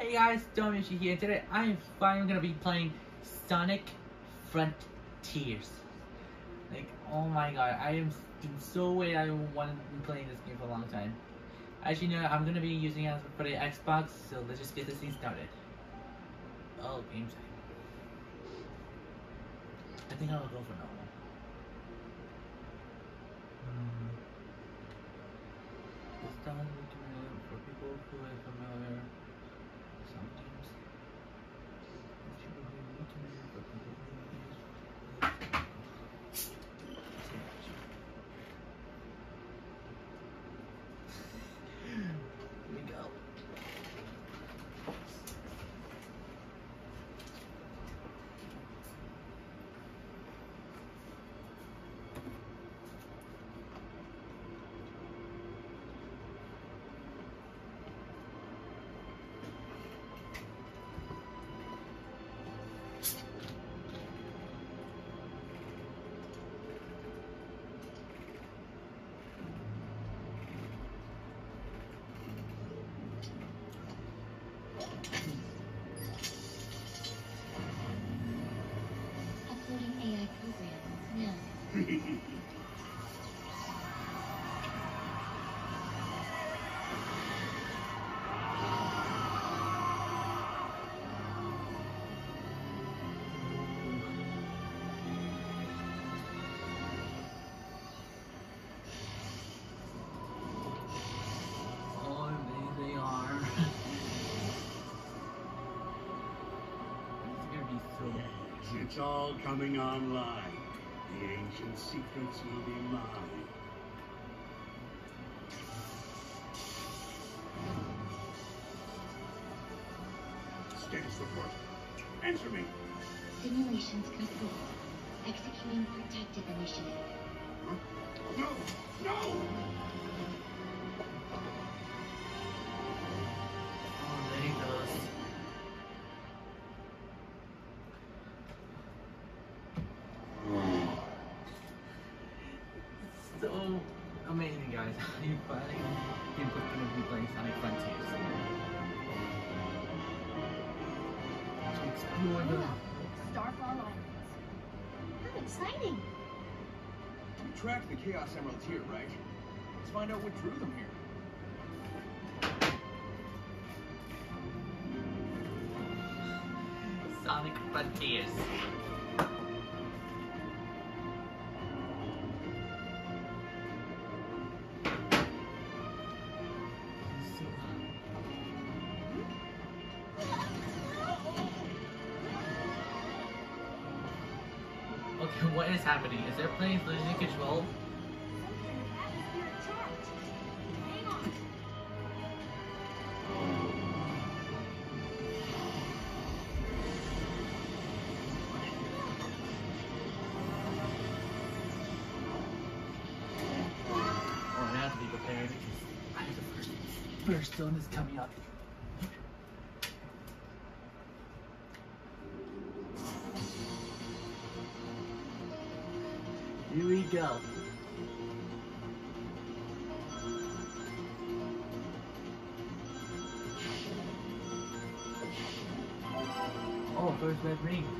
Hey guys, Domichi here. Today I'm finally gonna be playing Sonic Frontiers. Like, oh my god, I am so waiting. I wanted to be playing this game for a long time. As you know, I'm gonna be using it for the Xbox, so let's just get this thing started. Oh, game time. I think I'll go for normal. Hmm. This for people who are familiar. It's all coming online. The ancient secrets will be mine. Status report. Answer me. Simulations complete. Executing protective initiative. Huh? No! No! To explore the. Starfall Islands. How exciting! You tracked the Chaos Emeralds here, right? Let's find out what drew them here. Sonic Frontiers. what is happening? Is their planes losing control? Red ring.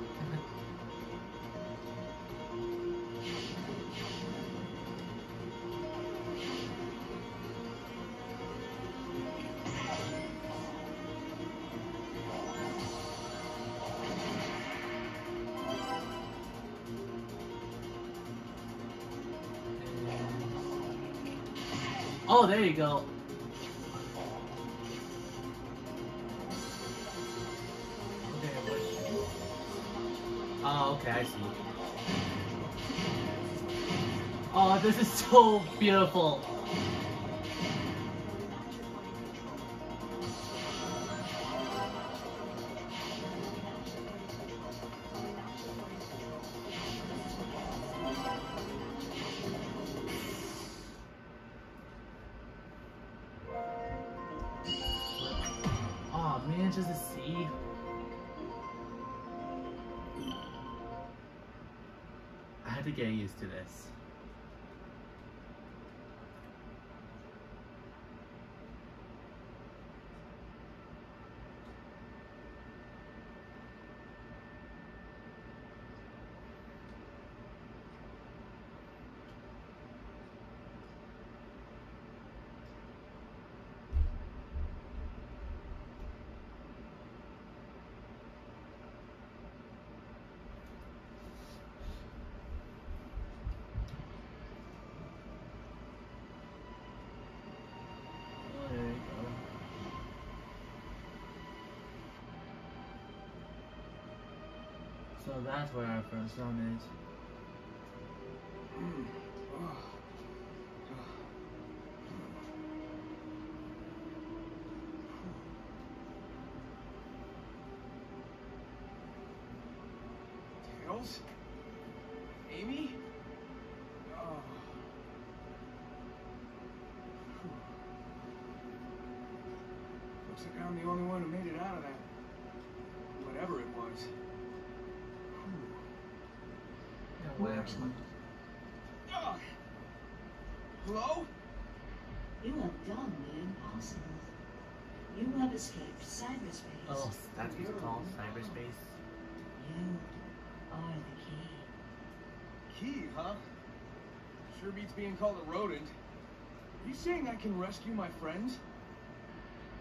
Oh, there you go. So beautiful. That's where our first. Mm. Oh. Tails? Amy? Oh. Looks like I'm the only one who made it out of that. Whatever it was. Yeah, where? Ugh. Hello? You have done the impossible. You have escaped cyberspace. Oh, that's what it's called, cyberspace. You are the key. Key, huh? Sure beats being called a rodent. Are you saying I can rescue my friends?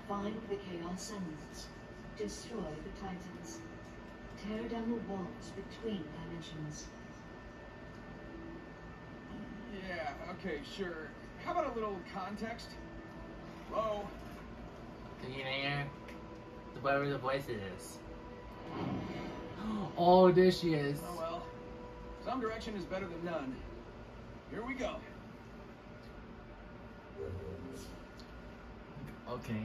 Find the Chaos Emeralds. Destroy the Titans. Tear down the walls between dimensions. Yeah, okay, sure. How about a little context? Hello? Can you hear the whatever the voice is? Oh, there she is. Oh well. Some direction is better than none. Here we go. Okay,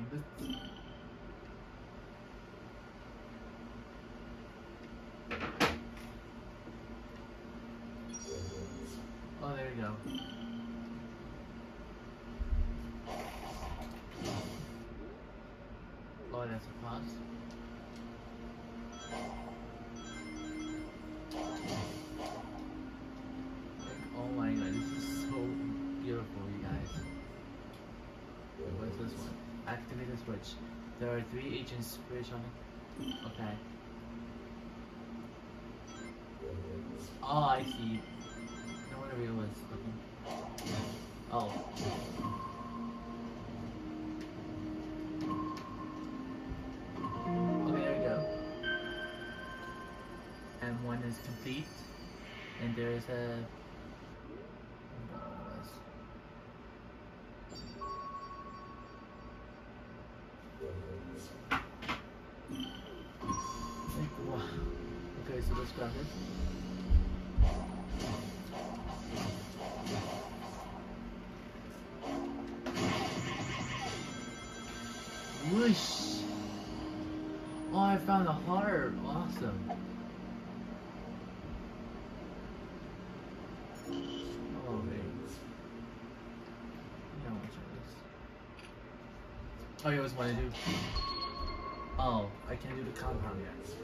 switch. There are three agents switch on it. Okay. Oh, I see. No wonder it was looking. Oh. Okay, there we go. And one is complete. And there is a. Grab this. Whoosh! Oh, I found a heart. Awesome. Oh, this. Oh, you always want to do. Oh, I can't do the compound yet.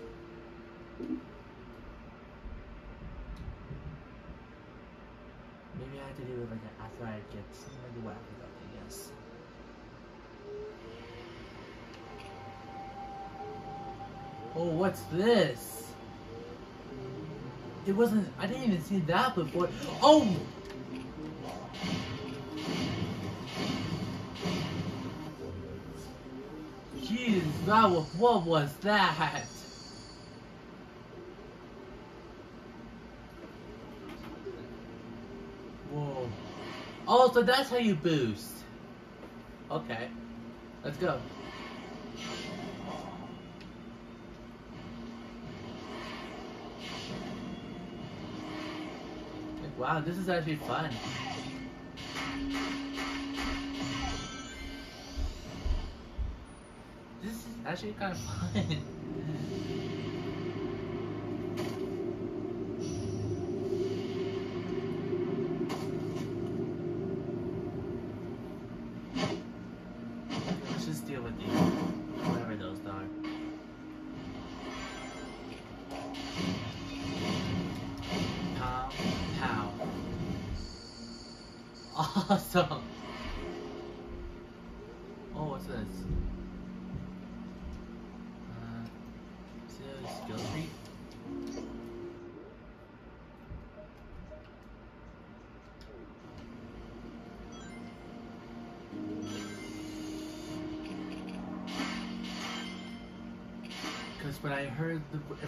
Maybe I have to do it like up, I guess. Oh, what's this? It wasn't. I didn't even see that before. Oh! Jeez, that was, what was that? Whoa. Oh, so that's how you boost. Okay. Let's go. Wow, this is actually fun. This is actually kind of fun.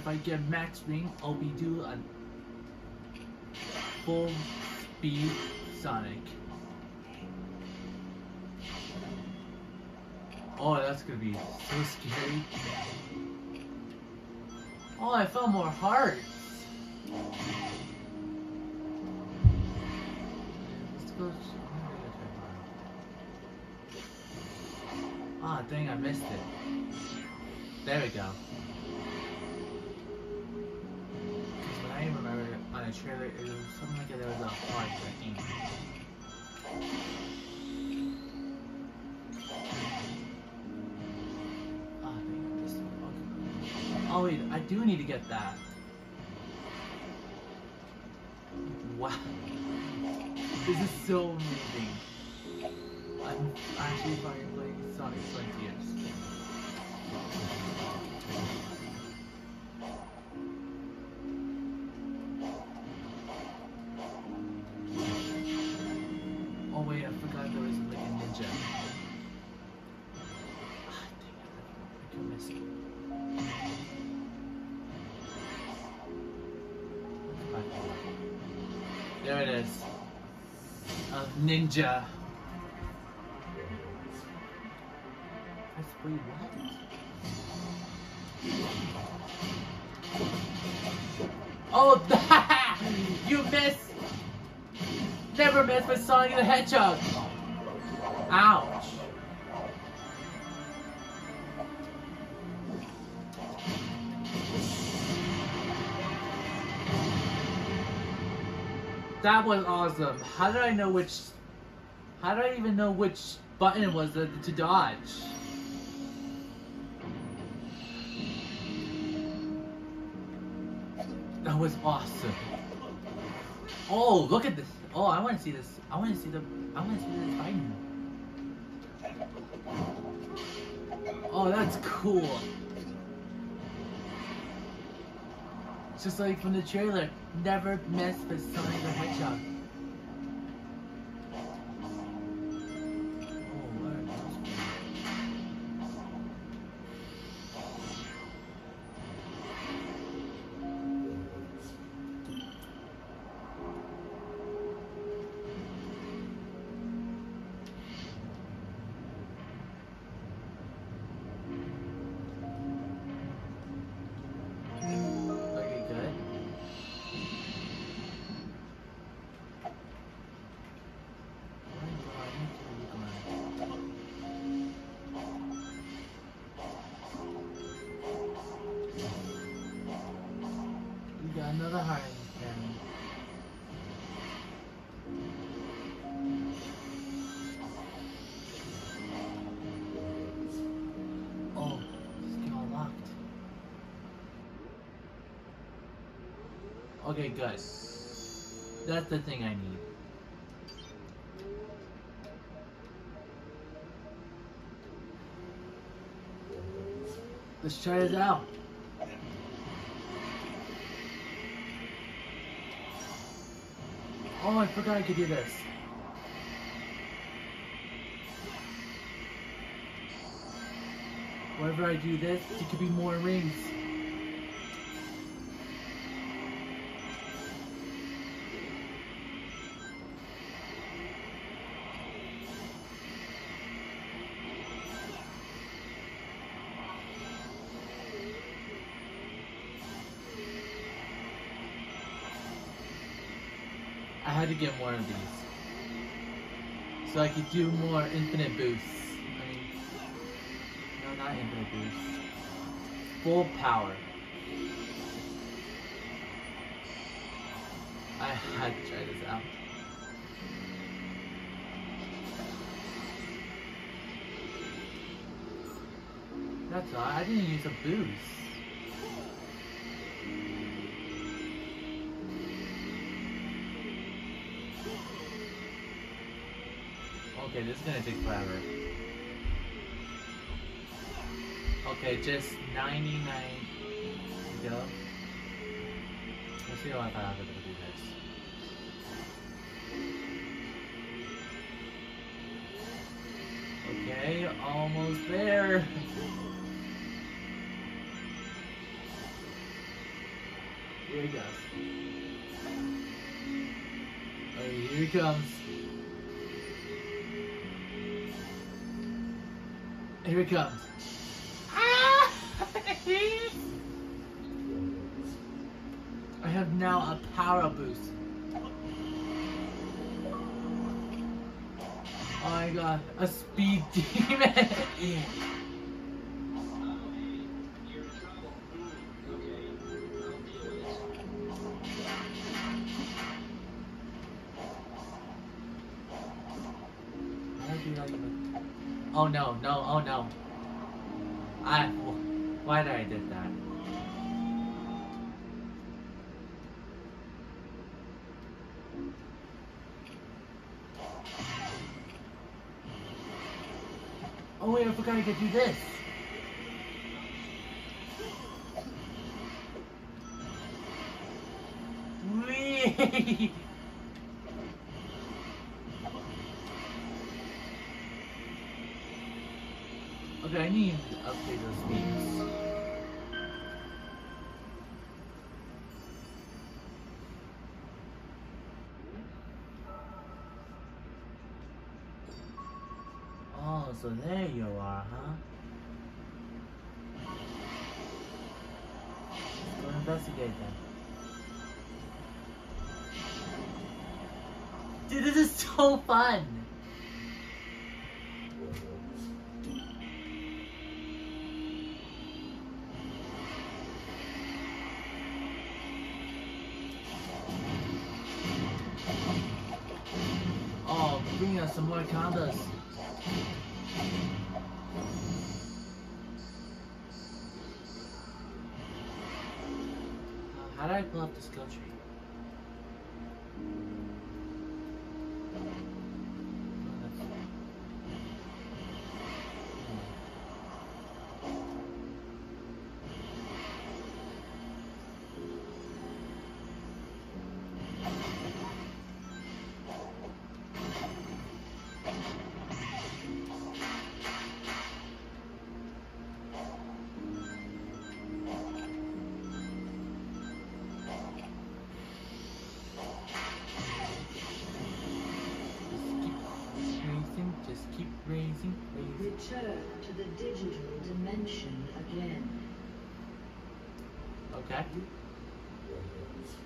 If I get max ring, I'll be do a full speed Sonic. Oh, that's gonna be so scary. Oh, I found more hearts. Let's go. Ah, dang, I missed it. There we go. Do need to get that. Wow. This is so amazing. I'm actually finally playing Sonic Frontiers. Ninja. That's wait, what? Oh, you missed. Never miss with Sonic the Hedgehog. Ouch. That was awesome. How did I know which? How did I even know which button it was to, to dodge? That was awesome. Oh, look at this. Oh, I want to see this. I want to see the. I want to see this fighting. Oh, that's cool. Just like from the trailer. Never mess with Sonic the Hedgehog. Good. That's the thing I need. Let's try this out. Oh, I forgot I could do this. Whenever I do this, it could be more rings. So I could do more infinite boosts. I mean, no, not infinite boosts. Full power. I had to try this out. That's all. I didn't use a boost. Gonna take forever. Okay, just 99 to go. Let's see how I am able to do this. Okay, almost there. Here he goes. Oh, here he comes. Here it comes. I have now a power boost. Oh my god, a speed demon! Forgot could do this. Okay, I need to update those speeds. Oh, so there is so fun! Oh, bring us some more condos. Okay. This.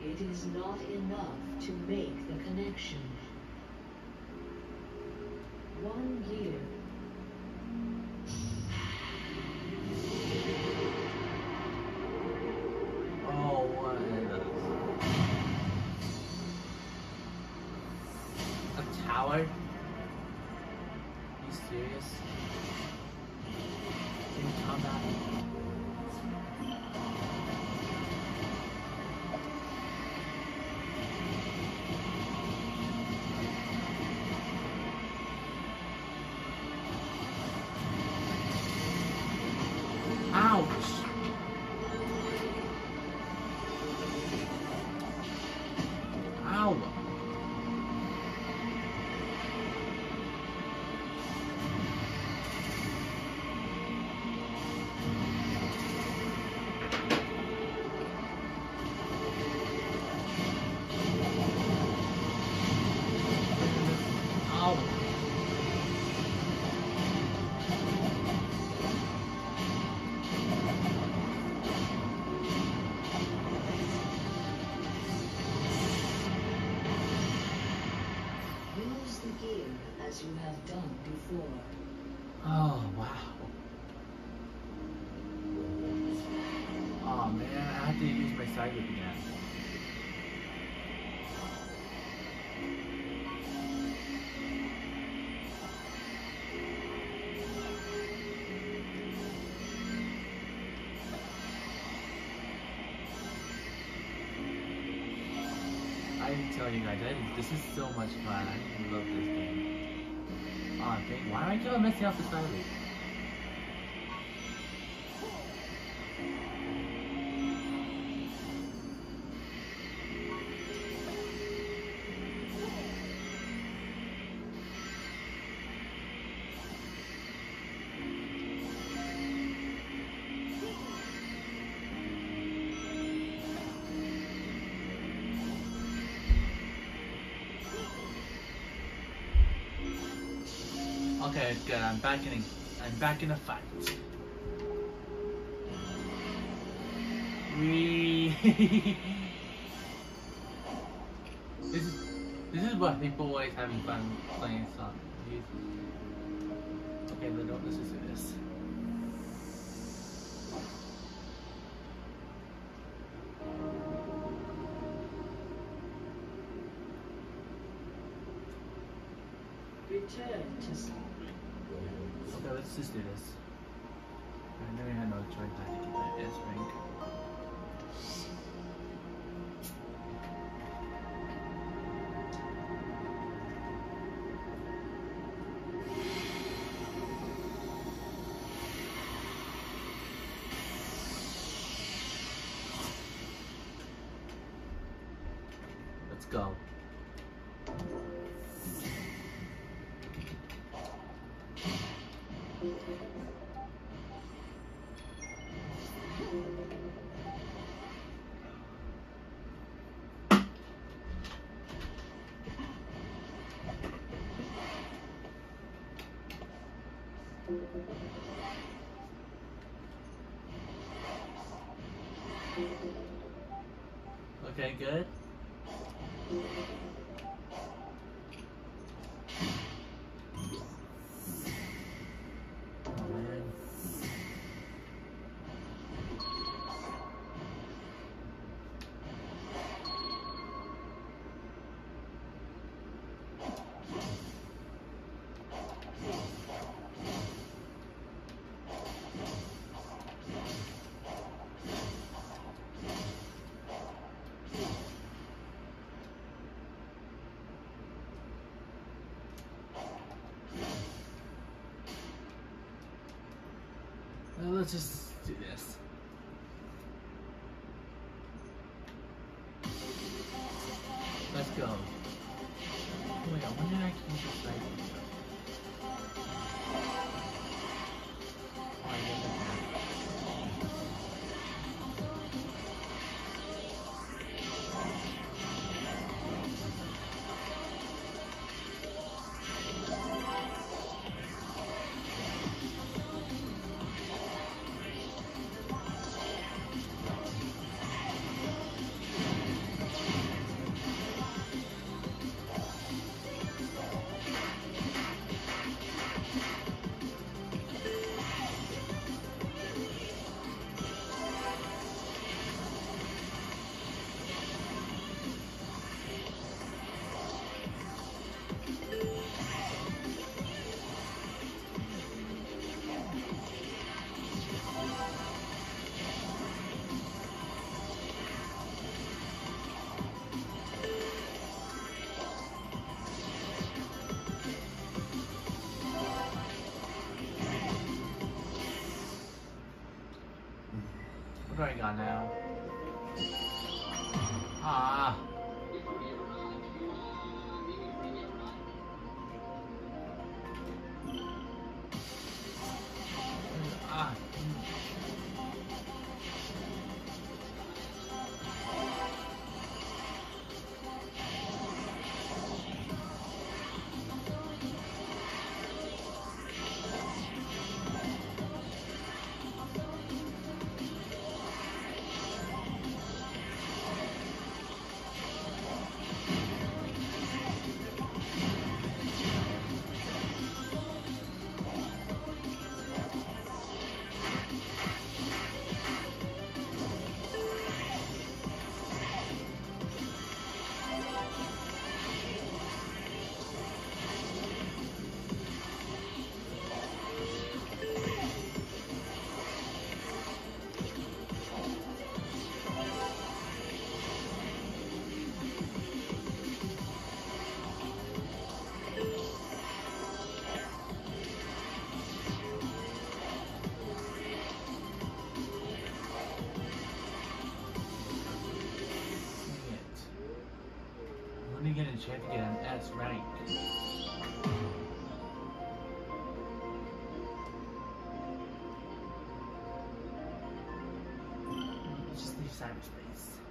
It is not enough to make the connection. Tell you guys, this is so much fun. I love this game. Oh, dang, why do I keep on messing up the side loop? Okay, good. Uh, I'm back in. A, I'm back in a fight. We. this is this is what people always having fun playing song. Okay, then don't let's do this. Let's do this. I never had no choice had to get that S rank. Let's go. Okay, good. Let's just do this. I got now? I'm only gonna get an S rank. Just leave cyberspace.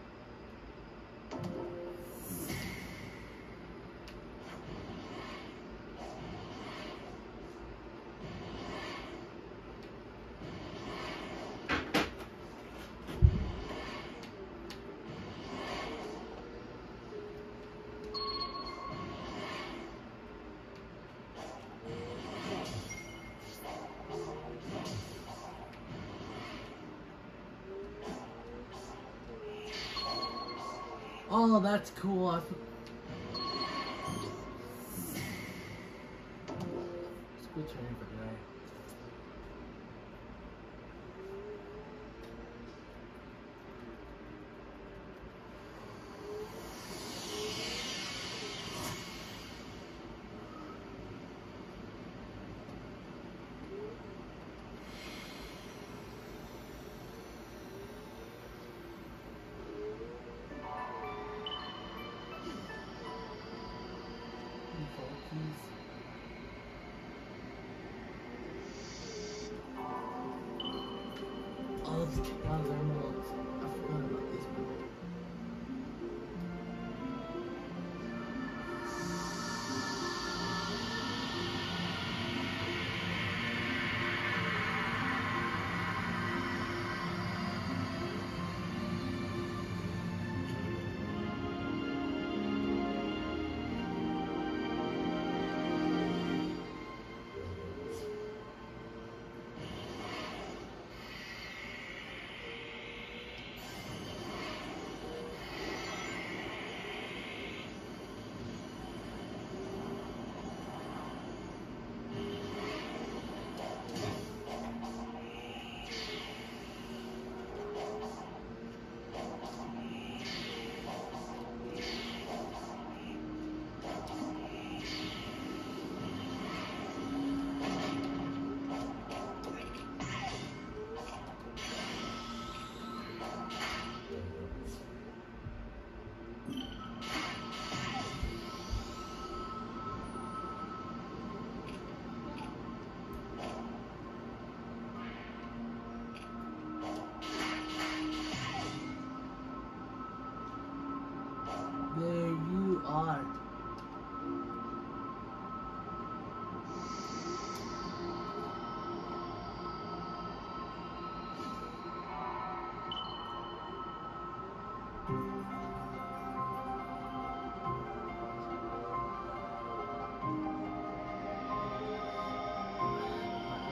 Oh, that's cool.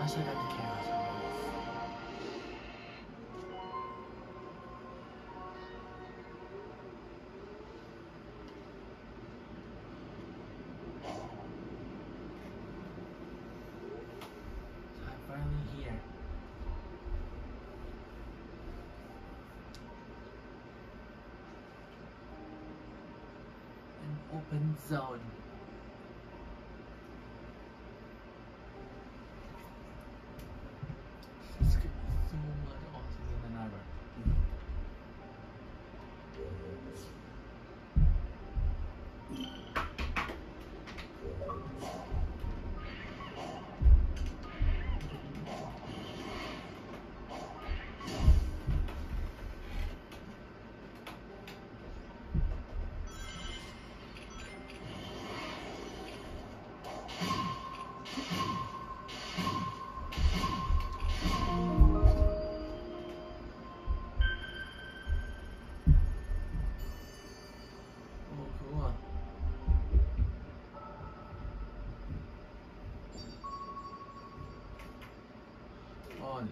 Chaos emeralds. So I'm finally here. An open zone.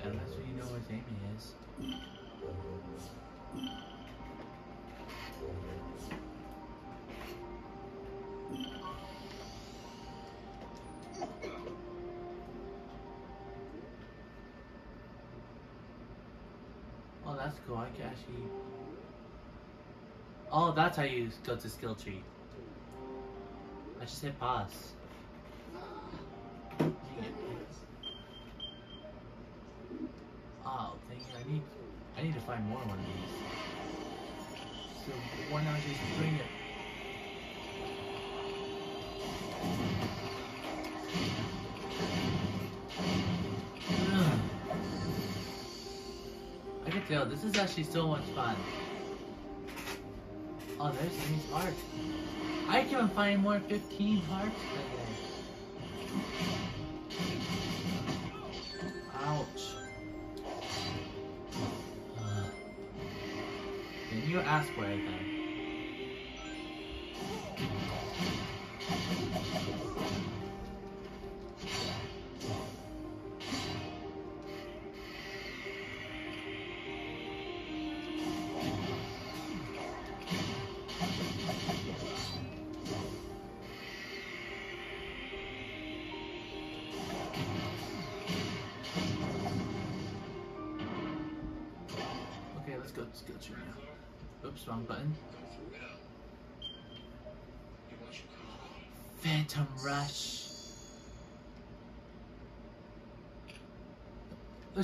What you know what Amy is. Oh, that's cool. I can actually. Oh, that's how you go to skill tree. I just hit pause. Dang it. Oh, dang it. I need, I need to find more one of these. So why not just bring it? Ugh. I can tell this is actually so much fun. Oh, there's Amy's heart. I can find more 15 hearts today. Uh, ouch. You ask for it then.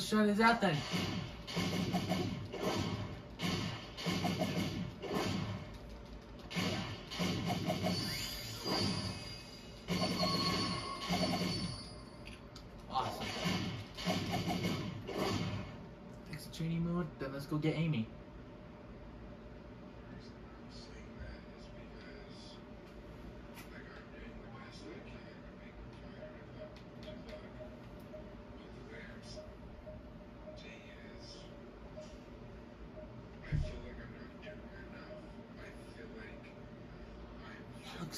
Let's try this out then.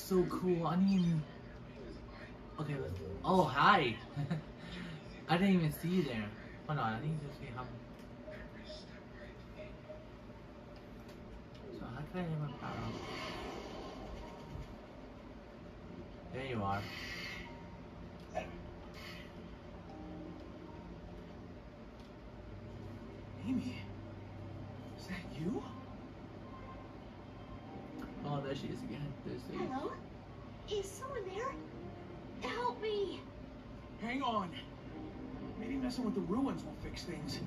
So cool. I even. Okay, let's. Oh, hi! I didn't even see you there. Hold on, I see how. So, how can I name my power up? There you are. Amy, is that you? Oh, there she is again. There's the. Hello? Is someone there? Help me! Hang on. Maybe messing with the things.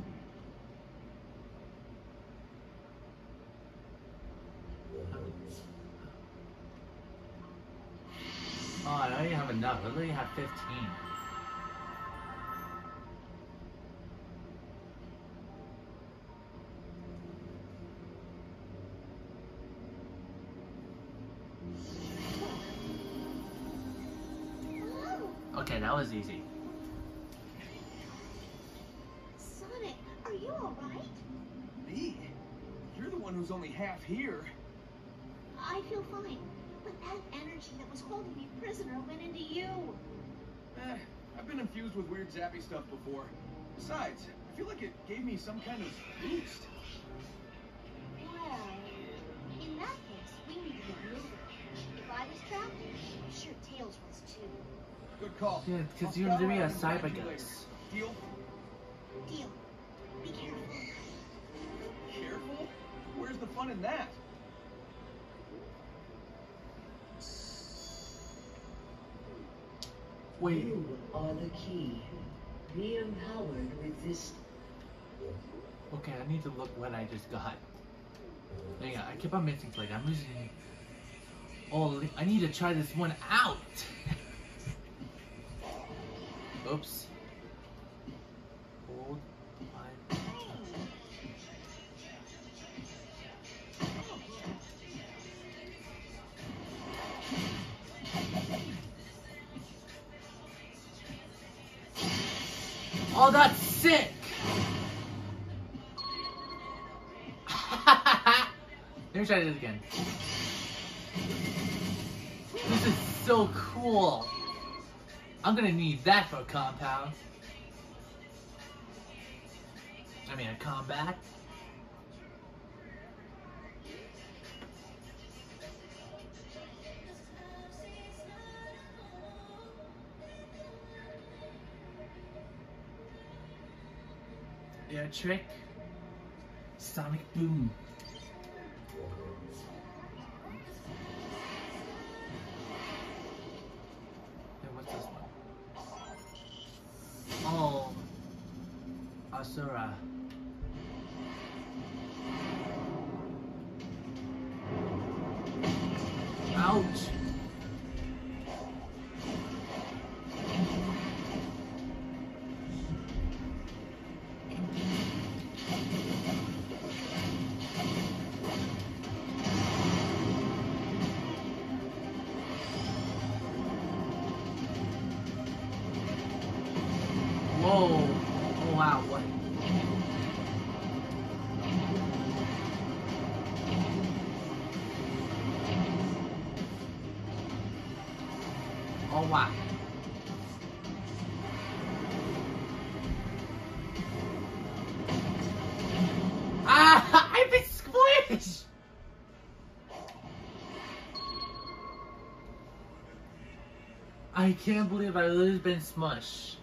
Oh, I already have enough. I already have 15. Okay, that was easy. Only half here. I feel fine. But that energy that was holding me prisoner went into you. Eh, I've been infused with weird zappy stuff before. Besides, I feel like it gave me some kind of boost. Well, in that case, we need to get moving. If I was trapped, I'm sure Tails was too. Good call. Yeah, 'cause I'll you're scout literally around a and find cyber you guys. Deal? Deal. Fun in that? Wait. You are the key. Be empowered with this Okay, I need to look what I just got. Hang on, I keep on missing like I'm losing. Oh, I need to try this one out. Oops. This again. This is so cool. I'm gonna need that for a compound. I mean, a combat. Air trick. Sonic boom. Can't believe I literally been smushed.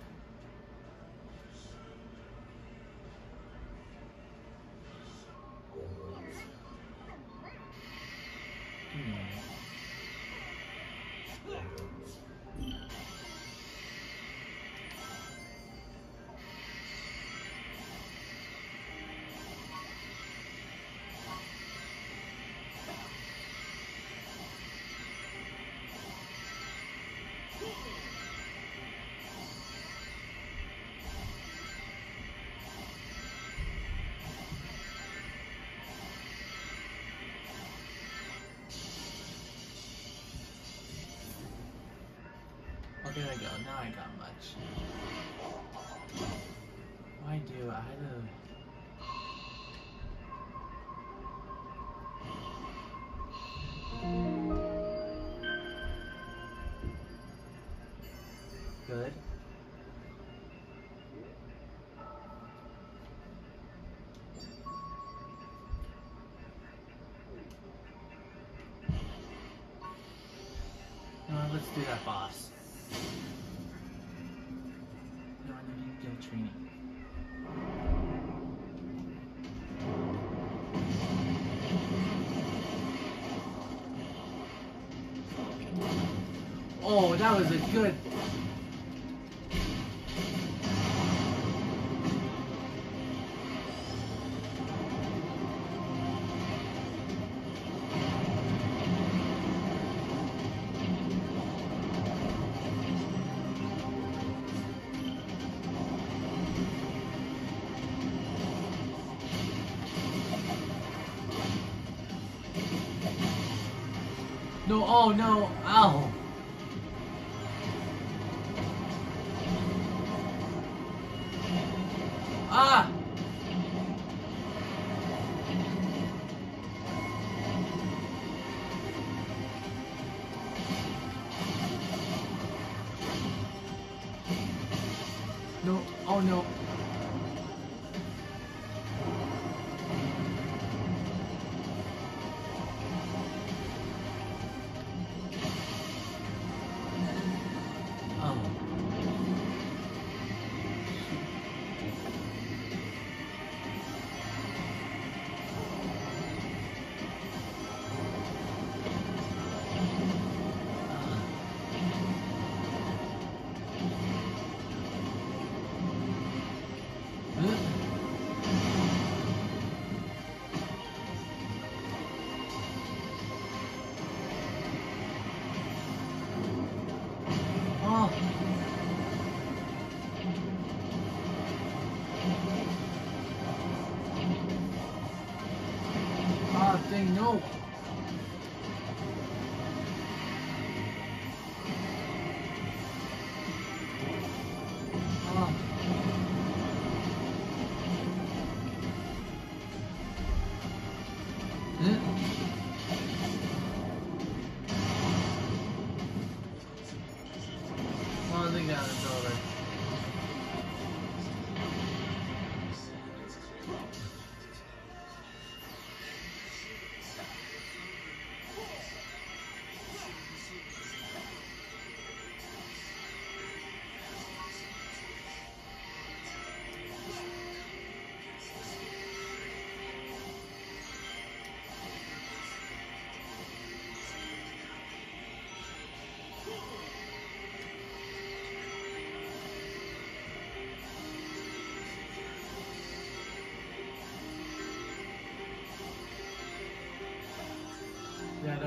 Oh, that was a good. No, oh no, ow.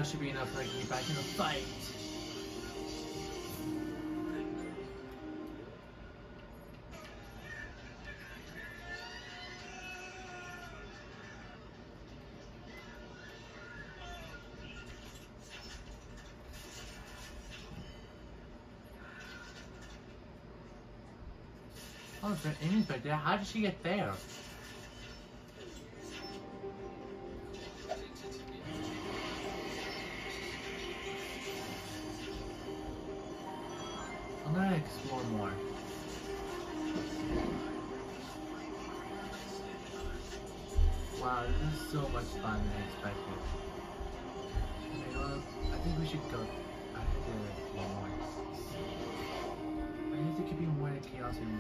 That should be enough to get back in the fight. Oh, the Amy's back. How did she get there? I think we should go. I think there could be more than chaos in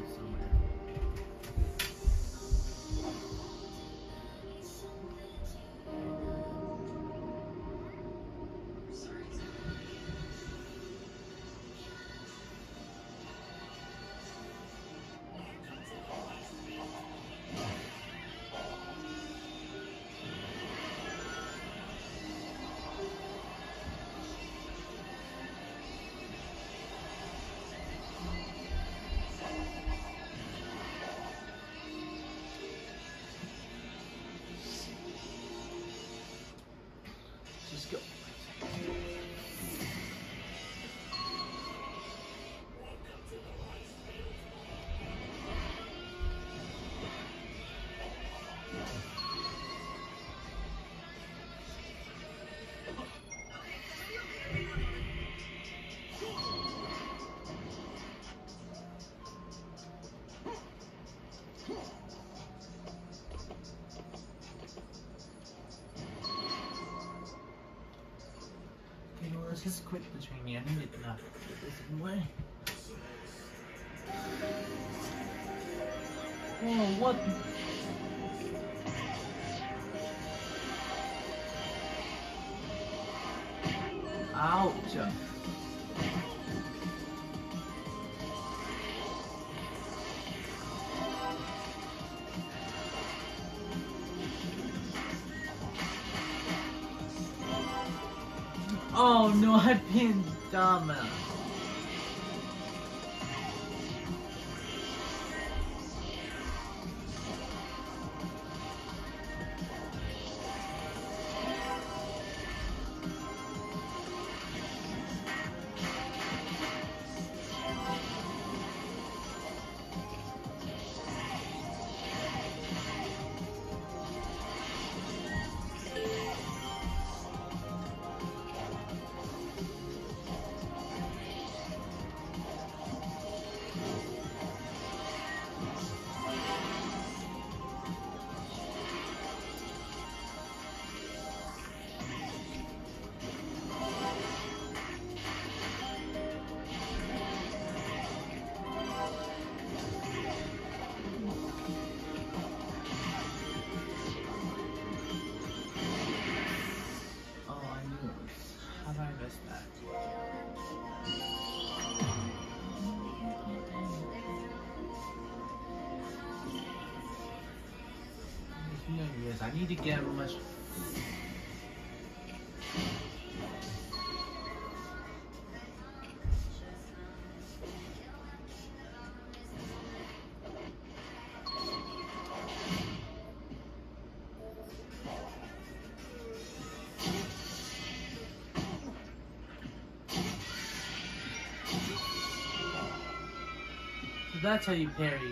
just quit between me. I need it now. This way. Oh, what? Been I need to get much. So that's how you parry.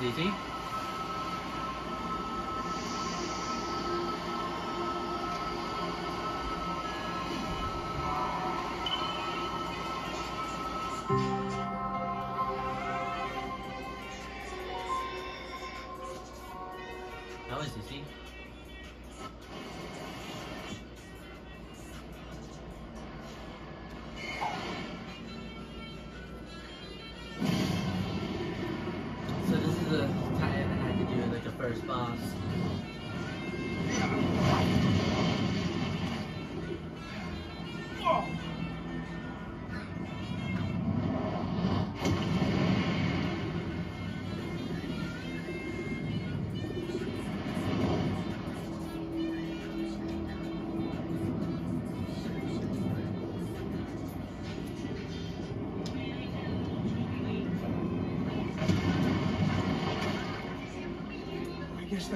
that was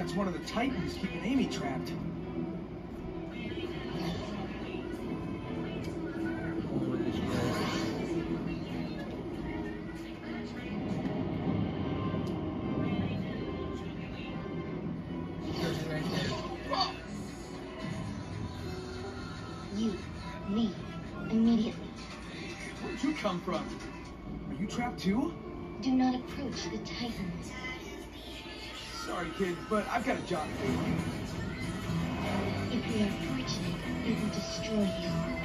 that's one of the Titans keeping Amy trapped. What did she do? She goes right there. You, leave, immediately. Where'd you come from? Are you trapped too? Do not approach the Titans. Sorry, kid, but I've got a job for you. If we are fortunate, it will destroy you.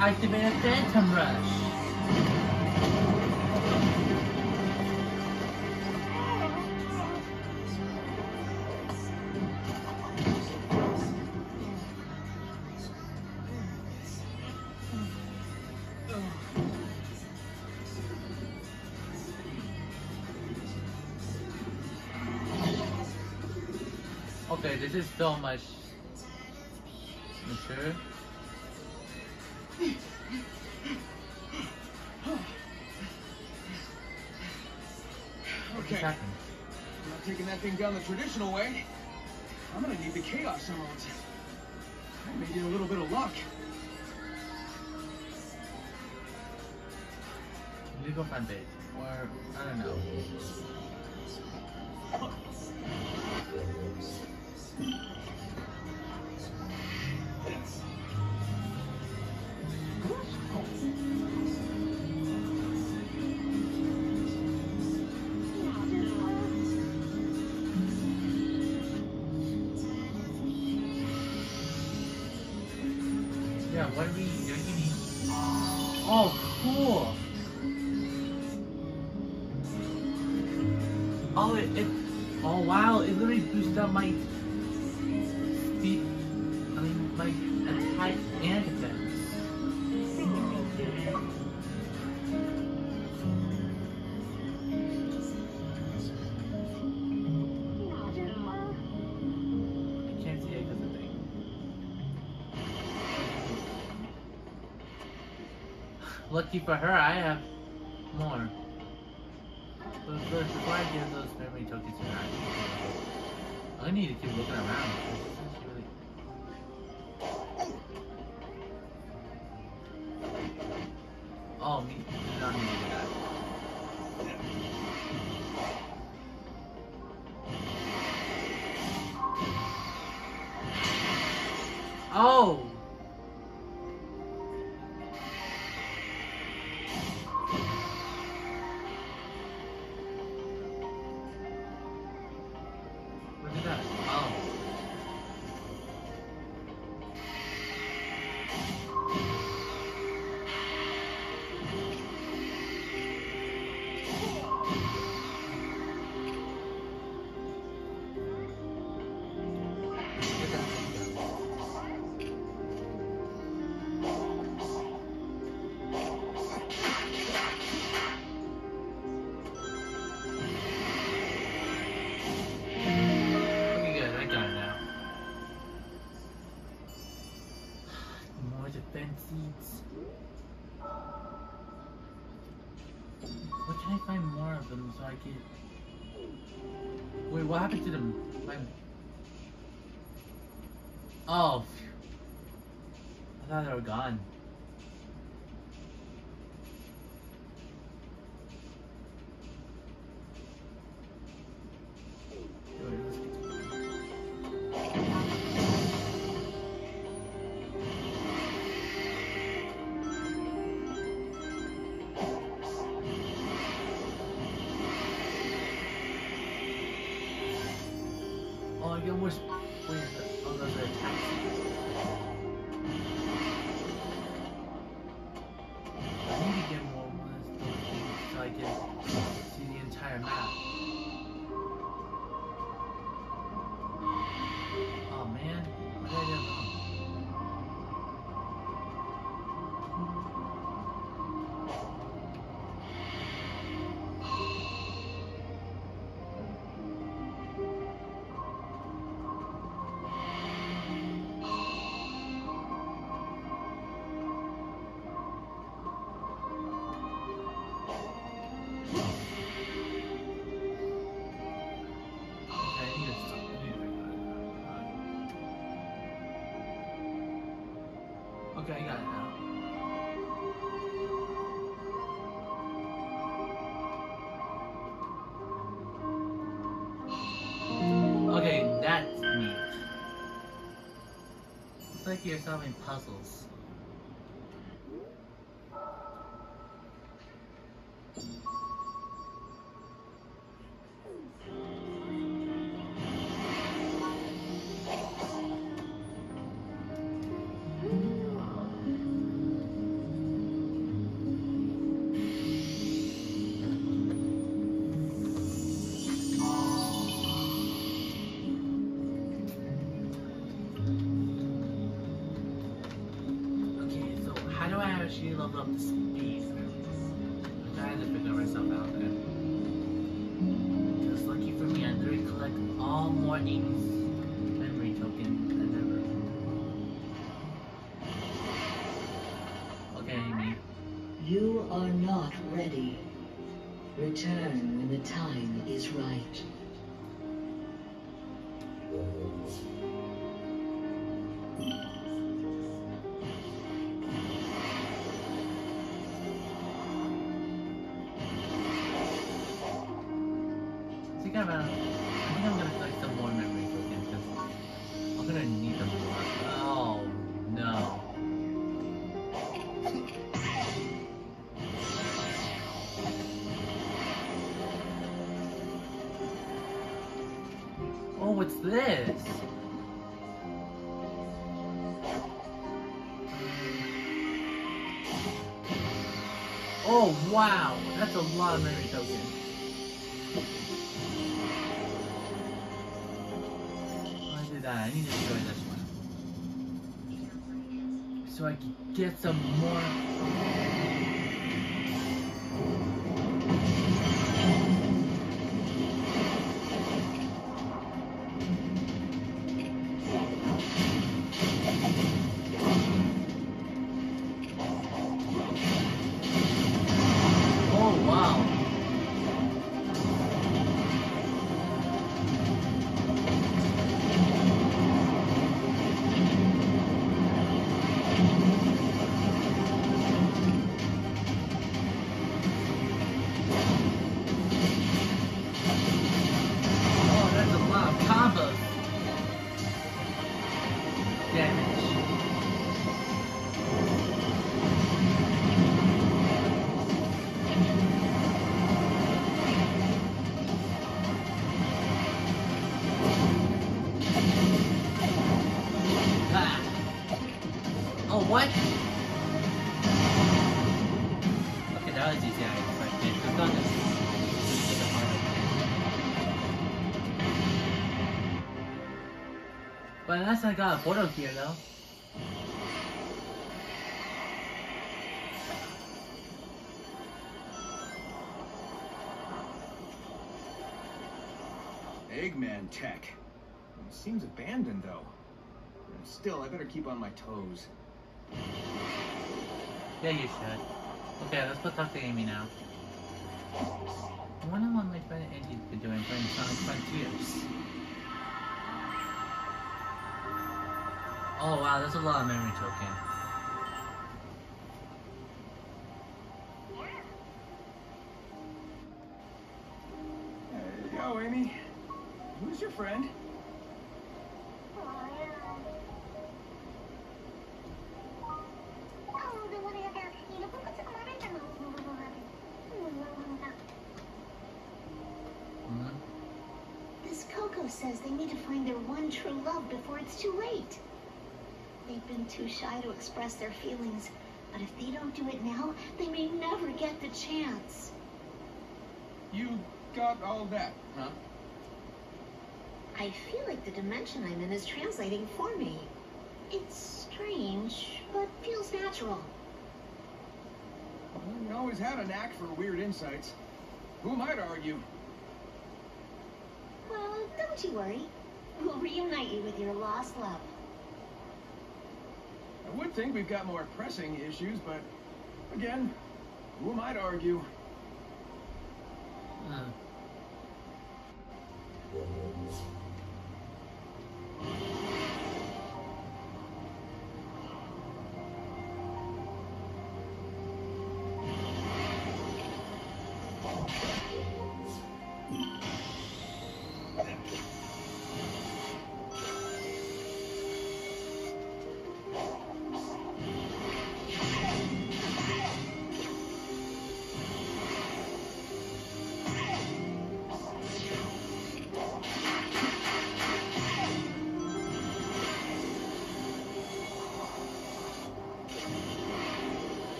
Activated Phantom Rush. Okay, this is so much down the traditional way. I'm gonna need the Chaos Emeralds. I may get a little bit of luck. Legal fan base. Or, I don't know. up my speed, I mean, my attack and defense. The. Lucky for her, I have I need Oh. I thought they were gone. It's like you're solving puzzles. This? Oh wow, that's a lot of memory tokens. I do that. I need to enjoy this one. So I can get some more. Oh, what? Okay, that was easy. I expected. I've done this. This is a harder one. But unless I got a portal here, though. Eggman tech. It seems abandoned, though. Still, I better keep on my toes. Yeah, you should. Okay, let's go talk to Amy now. I wonder what my friend Andy's been doing playing Sonic Frontiers. Oh wow, that's a lot of memory token. Hey, yo, Amy. Who's your friend? Before it's too late. They've been too shy to express their feelings, but if they don't do it now, they may never get the chance. You got all that, huh? I feel like the dimension I'm in is translating for me. It's strange, but feels natural. You always had a knack for weird insights. Who might argue? Well, don't you worry. We'll reunite you with your lost love. I would think we've got more pressing issues, but again, who am I to argue? Uh.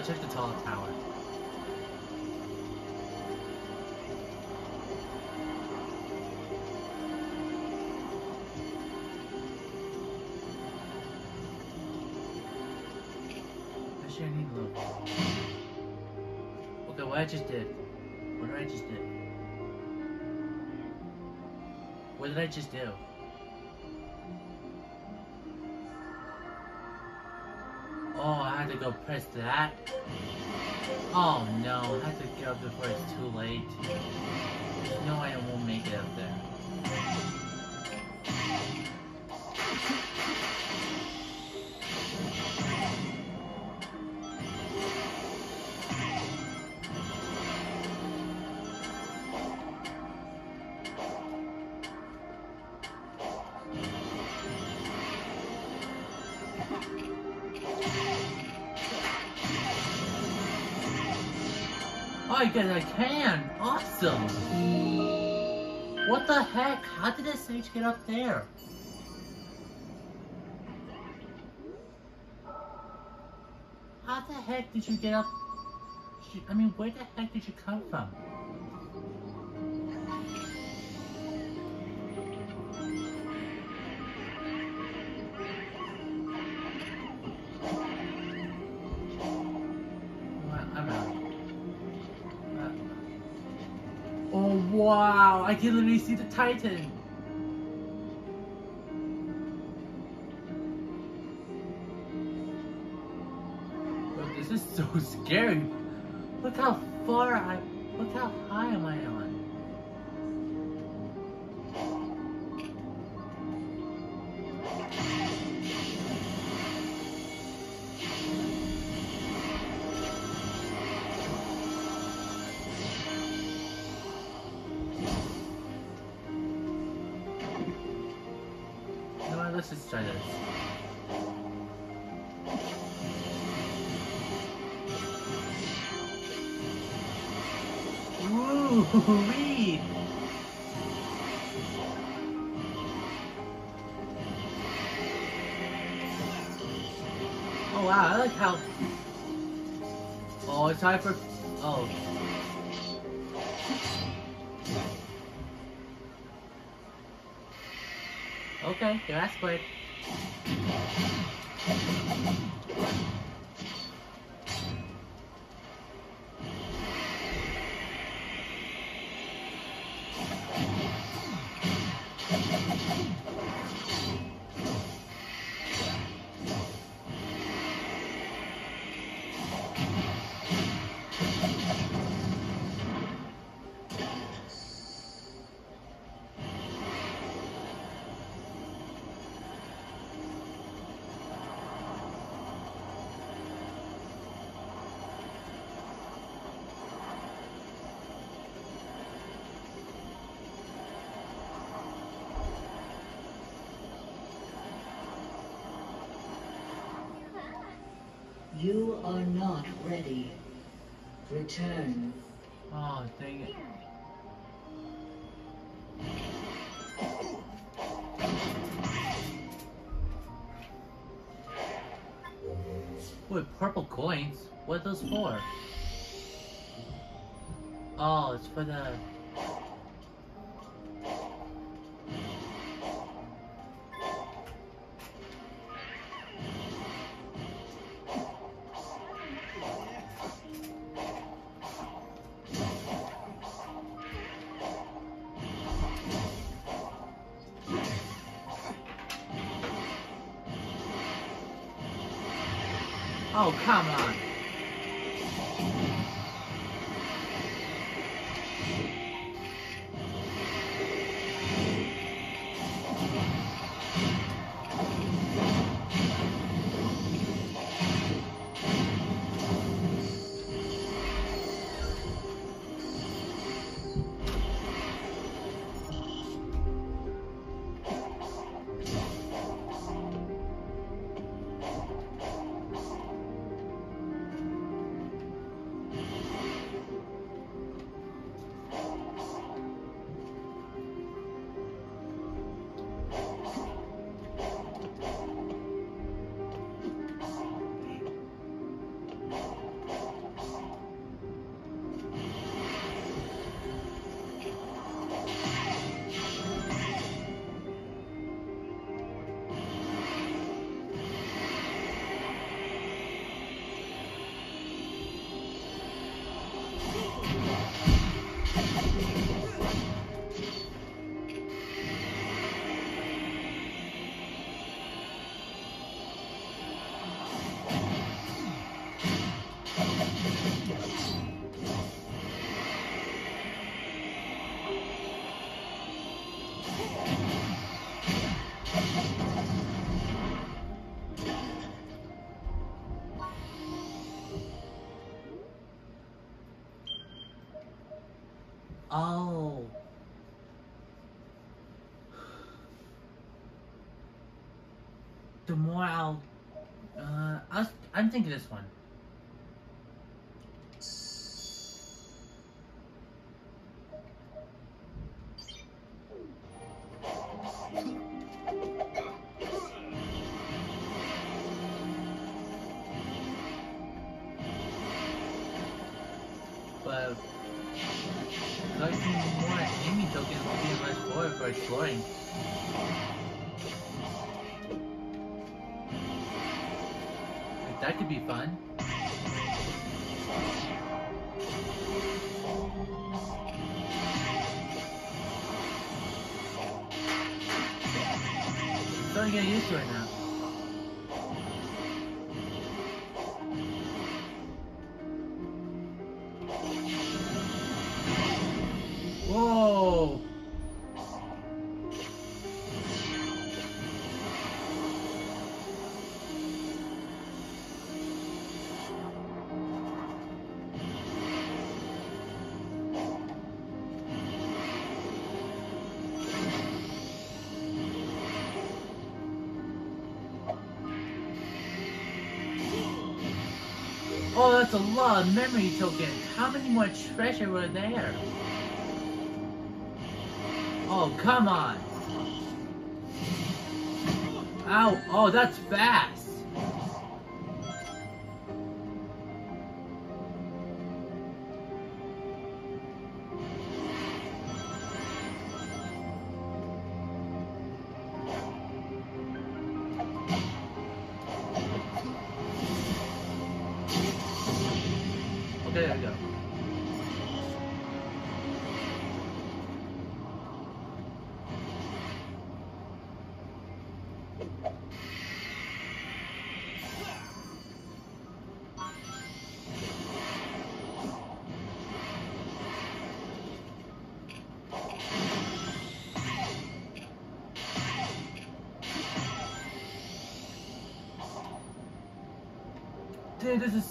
Uh, go check the tall tower. Actually, I need to look. Okay, what I just did. What did I just do? What did I just do? Go press that? Oh no, I had to get up before it's too late. No I won't make it up there. Oh, I guess I can! Awesome! What the heck? How did this sage get up there? How the heck did you get up? I mean, where the heck did you come from? I can literally see the Titan! This is so scary! Look how far I... Look how high am I on? Okay, Return. Oh, dang it. Wait, purple coins? What are those for? Oh, it's for the... I'm thinking this one. lot of memory tokens. How many more treasure were there? Oh, come on. Ow. Oh, that's bad.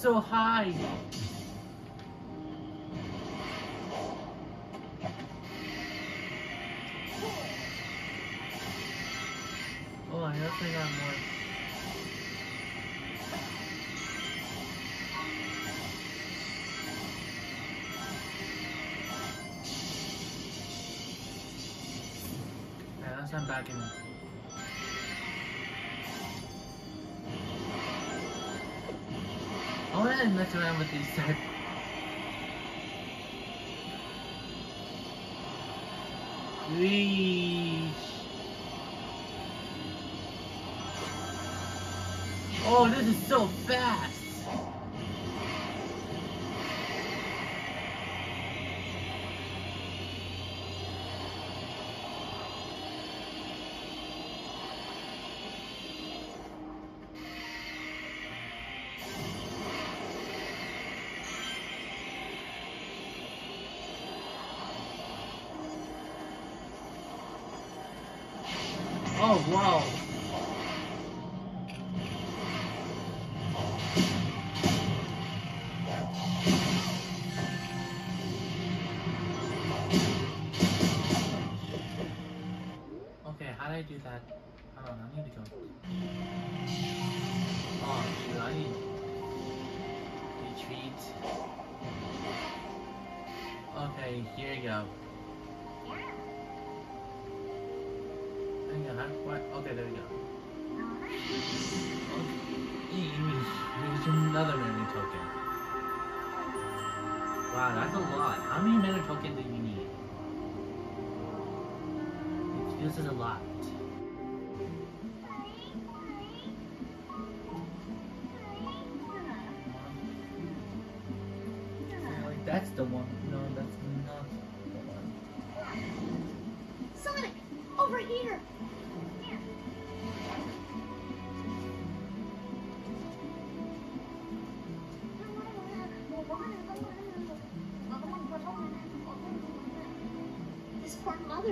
so high. Oh, I hope I got more. Yeah, that's not back in. I mess around with these sets. Yeesh. Oh, this is so fast.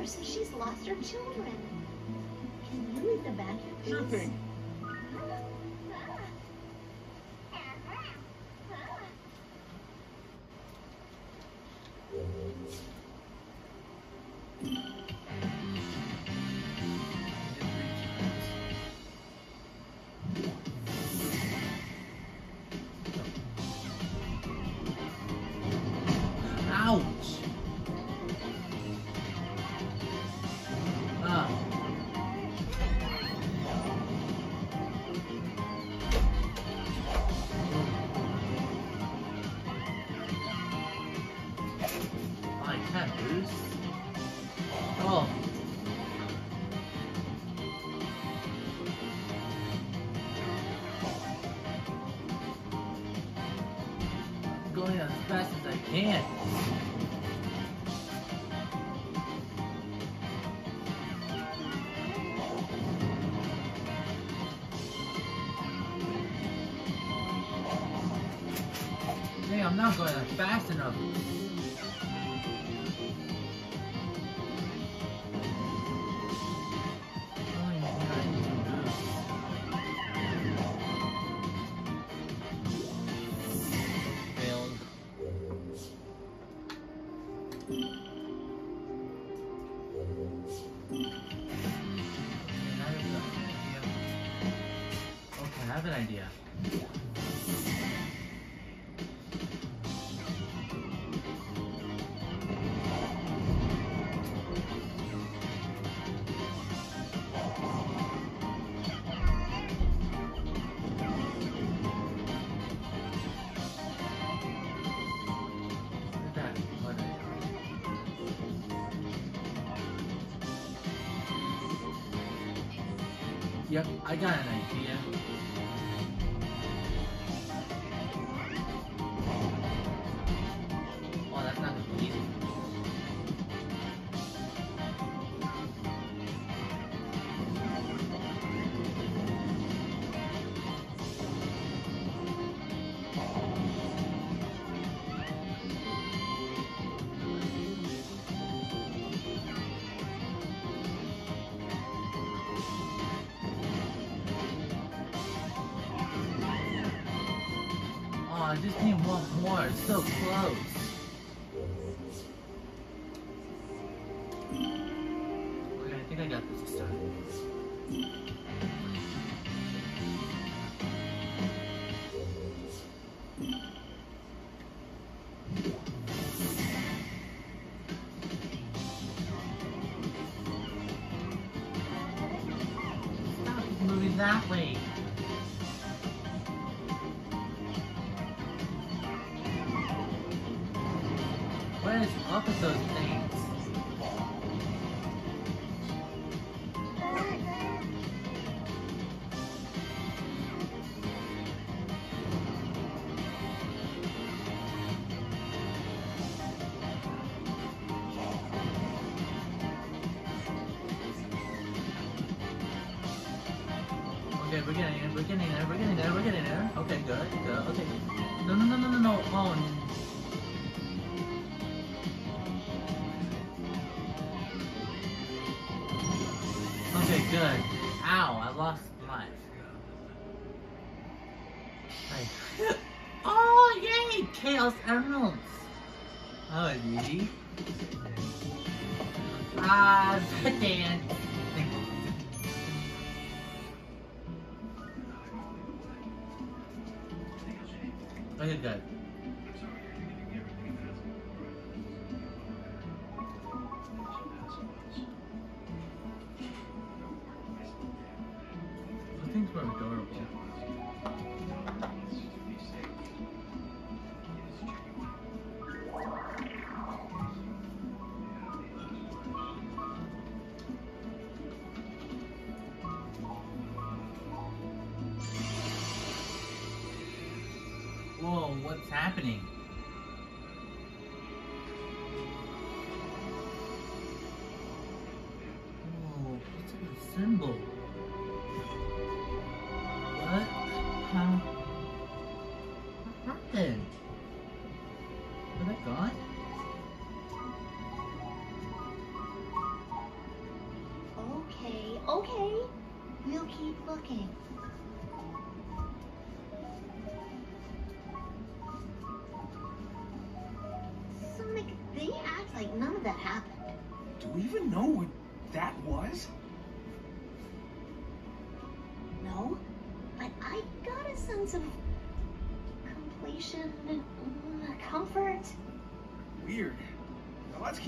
so she's lost her children. জানে না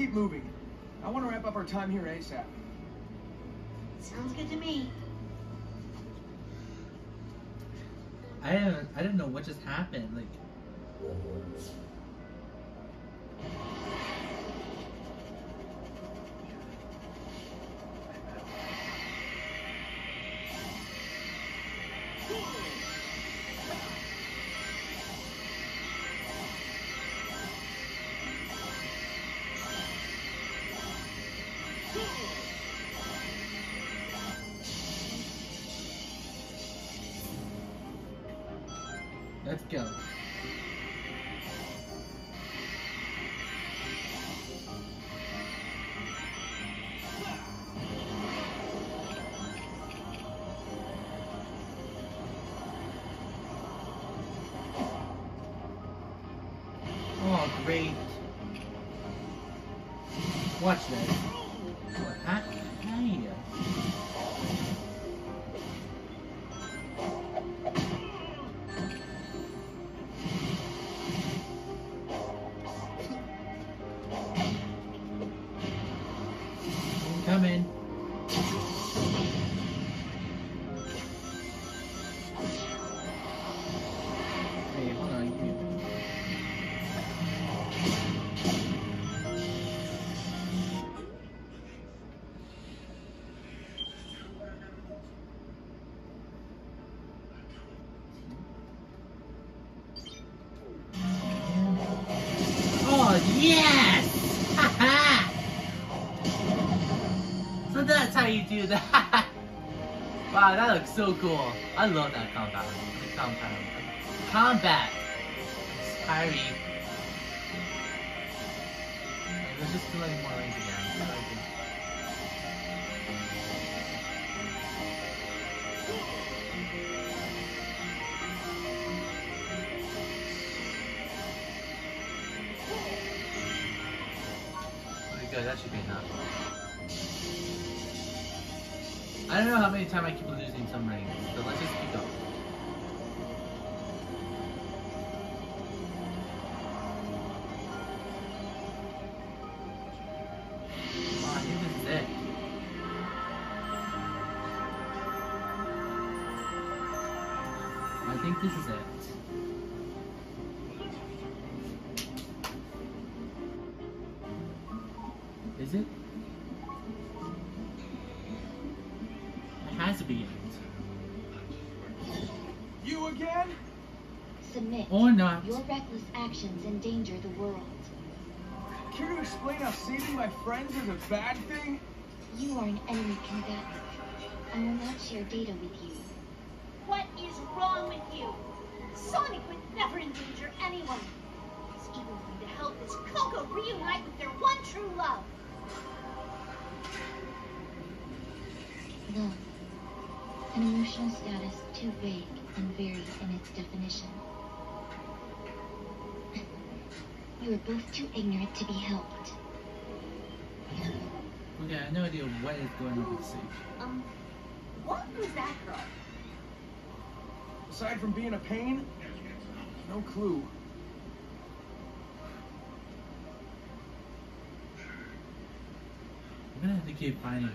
keep moving. I want to wrap up our time here ASAP. Sounds good to me. I didn't, I didn't know what just happened. Like. Watch this. That looks so cool. I love that combat. Combat. Combat. Or not. Your reckless actions endanger the world. Care to explain how saving my friends is a bad thing? You are an enemy combatant. I will not share data with you. What is wrong with you? Sonic would never endanger anyone. He's even going to help this Koco reunite with their one true love. Love. An emotional status too vague and varied in its definition. You are both too ignorant to be helped. Okay, I have no idea what is going on with the siege. Um, what was that girl? Aside from being a pain, no clue. I'm gonna have to keep finding.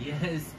Yes.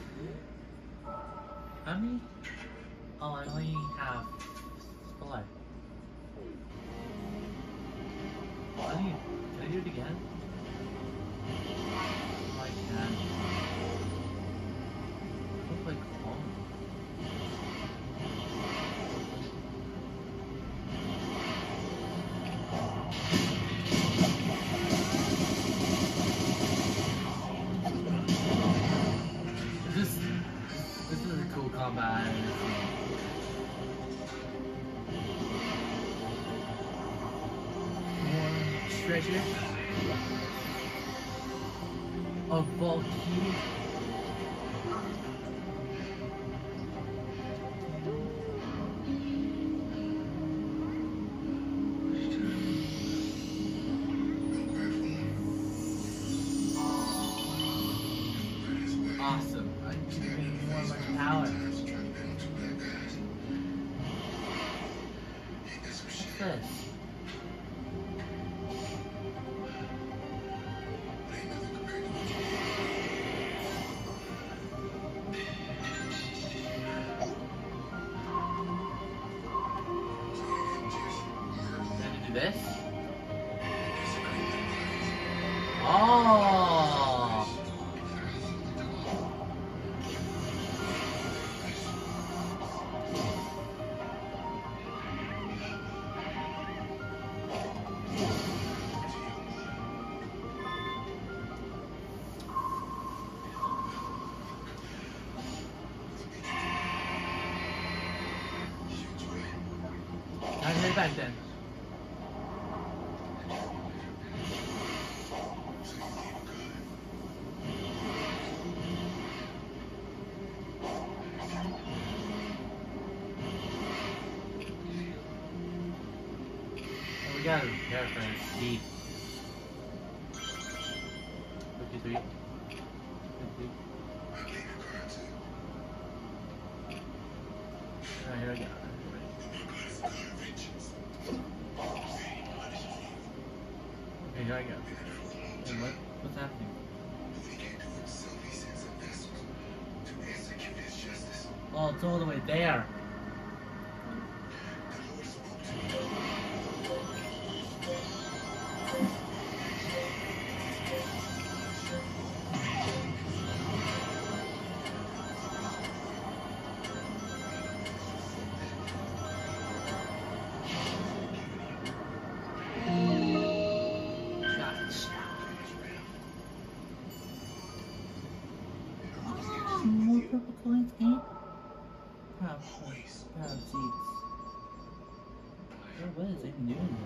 all the way there. Oh, Always. Oh, jeez. What is it doing?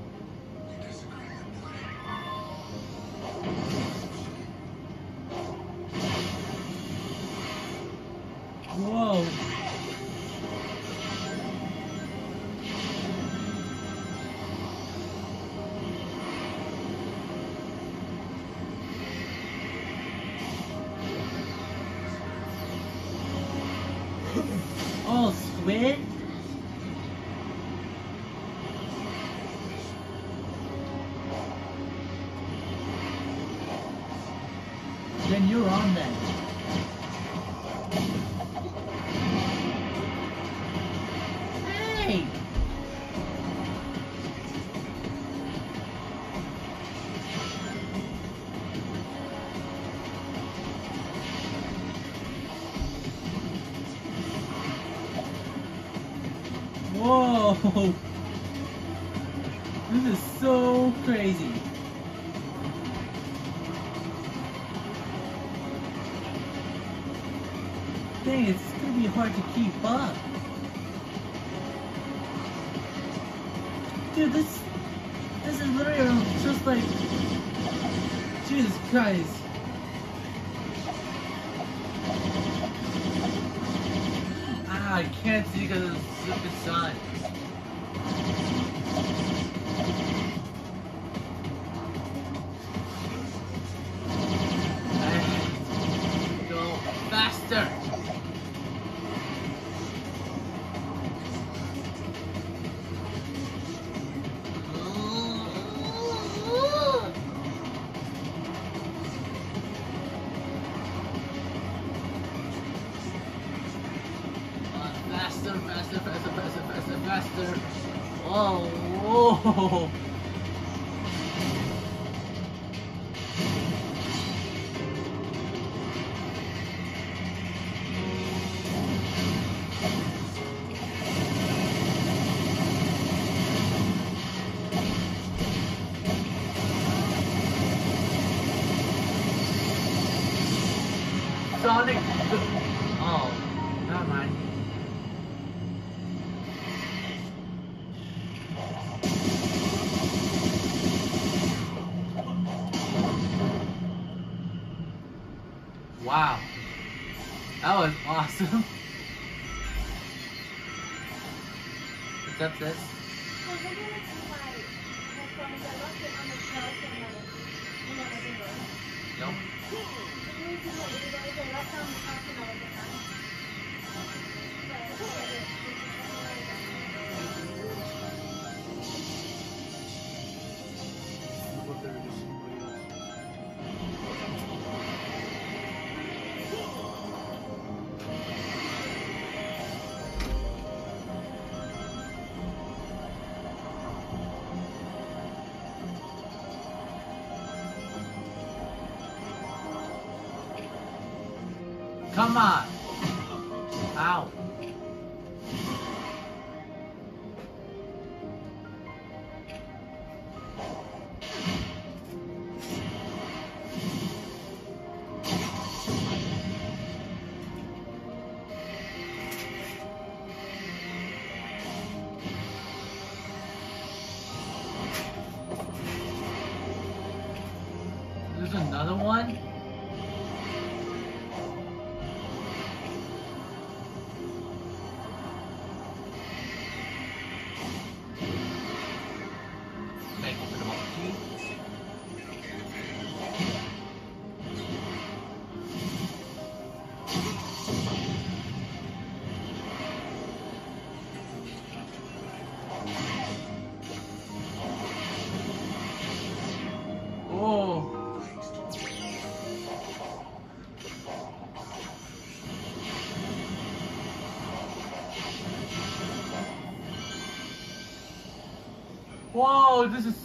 One?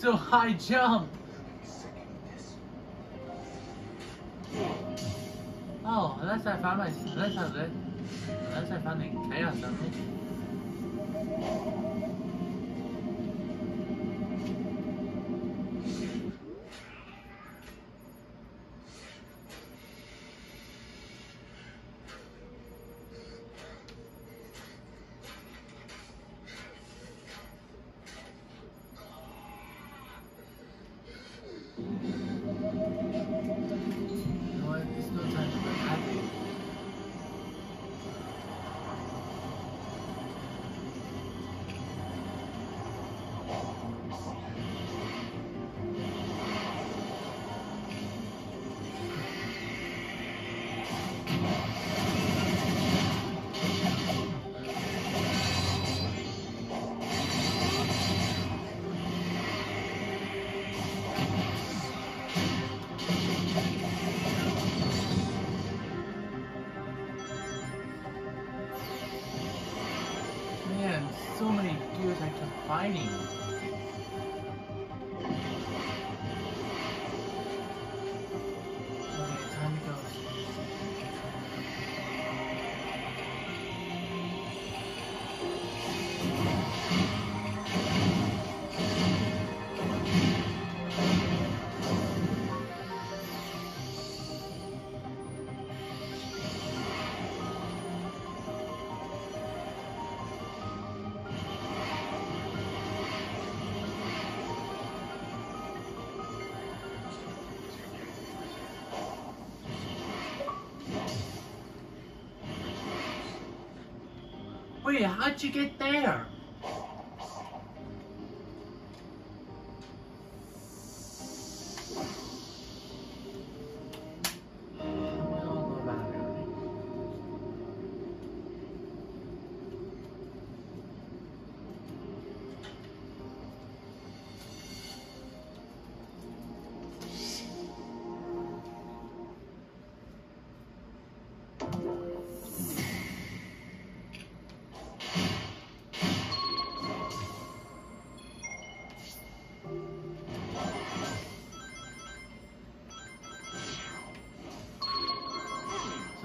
So high jump. Oh, unless I found my, unless I, unless I found the chaos. You How'd you get there?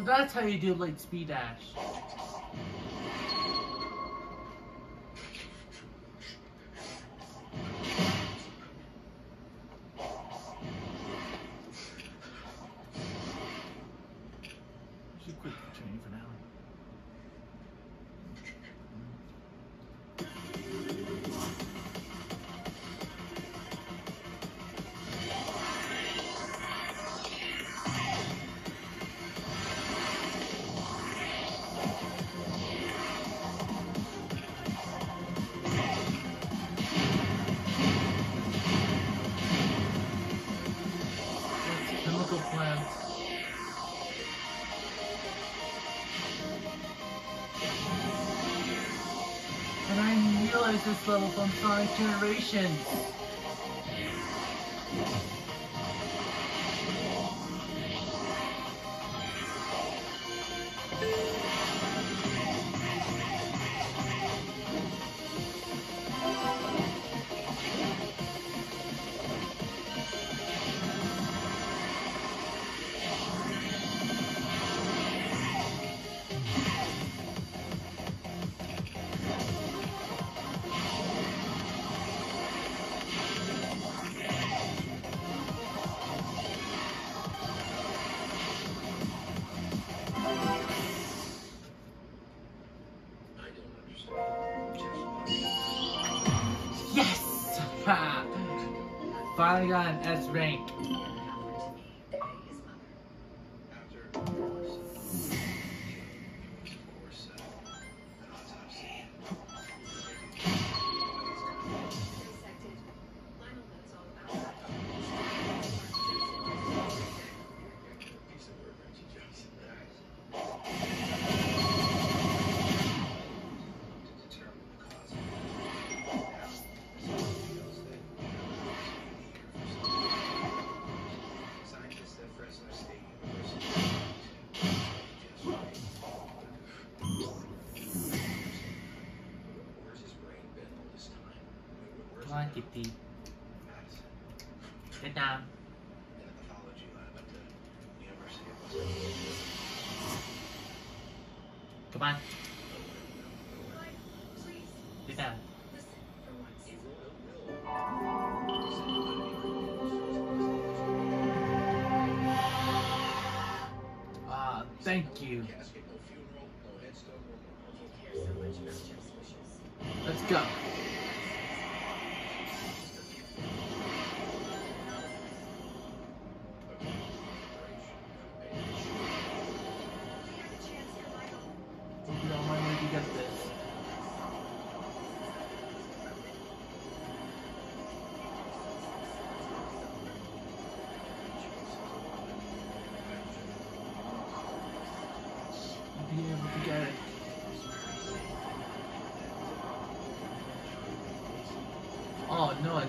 That's how you do light speed dash. This level from Sonic Generations. Thank you. Let's go.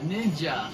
Ninja!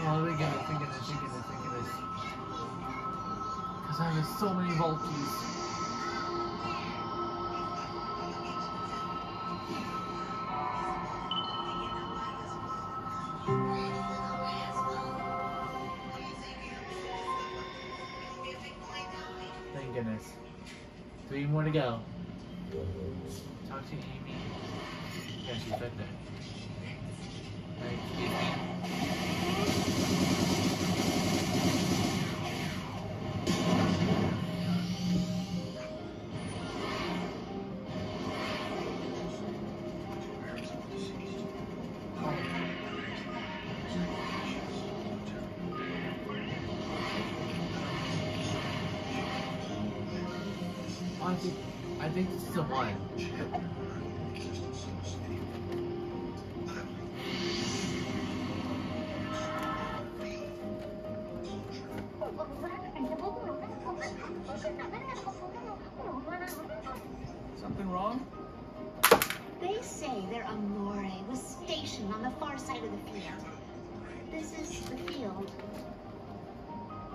Oh, they're gonna think of. Because I have so many Volkies. I think this is the one. Something wrong? They say their Amore was stationed on the far side of the field. This is the field.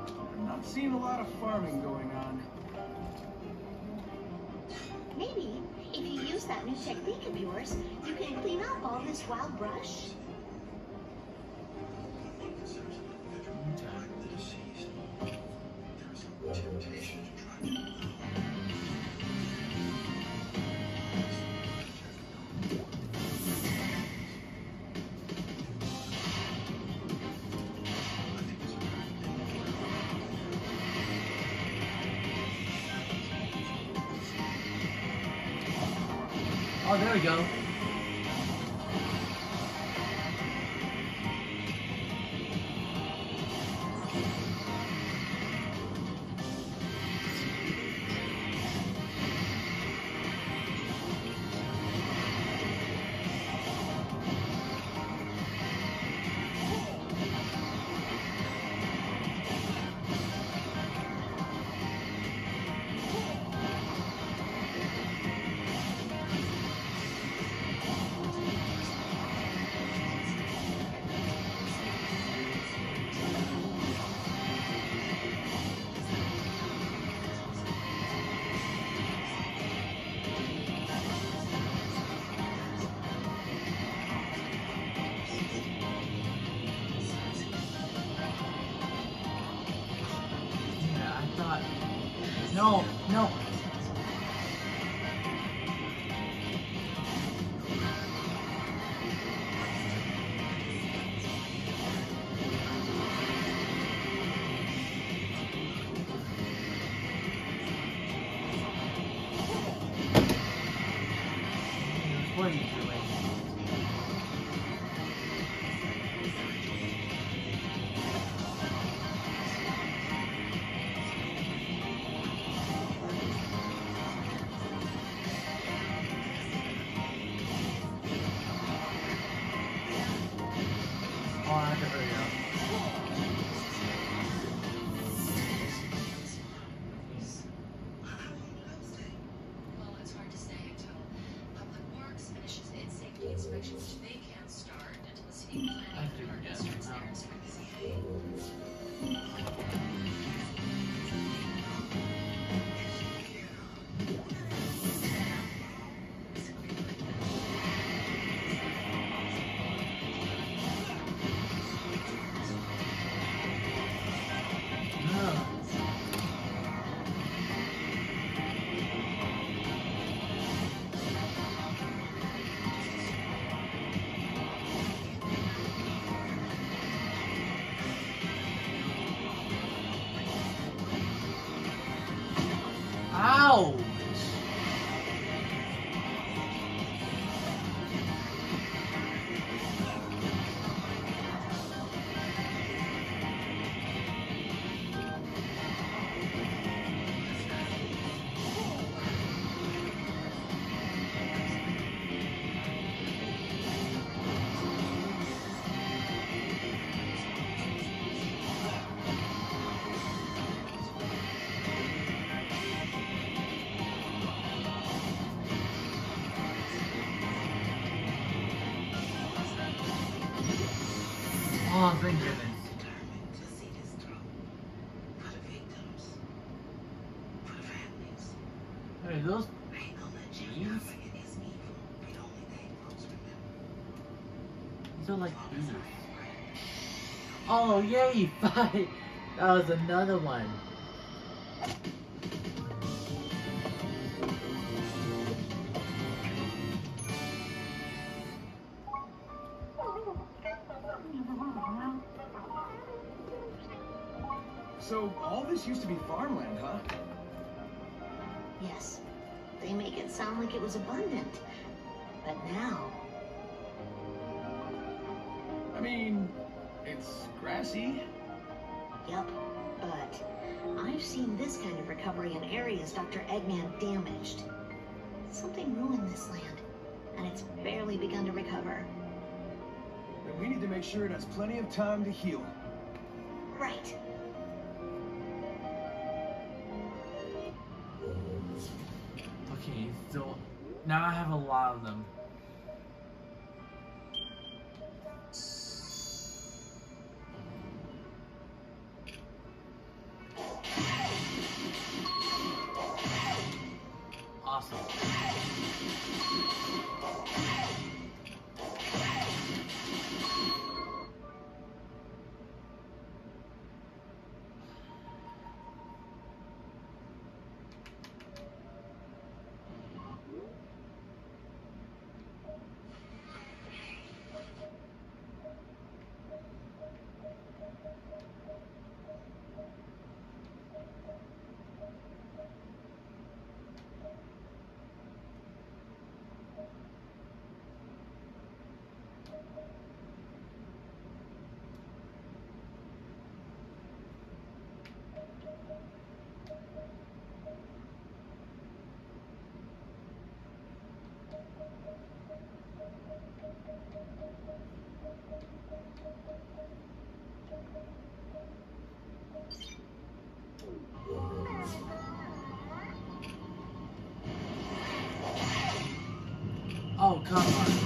I'm not seeing a lot of farming going on. Maybe if you use that new technique of yours, you can clean up all this wild brush. Oh, Oh, yay! Five! That was another one. So all this used to be farmland, huh? Yes. They make it sound like it was abundant. But now, I mean, it's grassy. yep. But I've seen this kind of recovery in areas Dr. Eggman damaged. Something ruined this land, and it's barely begun to recover. Then we need to make sure it has plenty of time to heal. Right. Okay, so now I have a lot of them. Awesome. Oh, come on.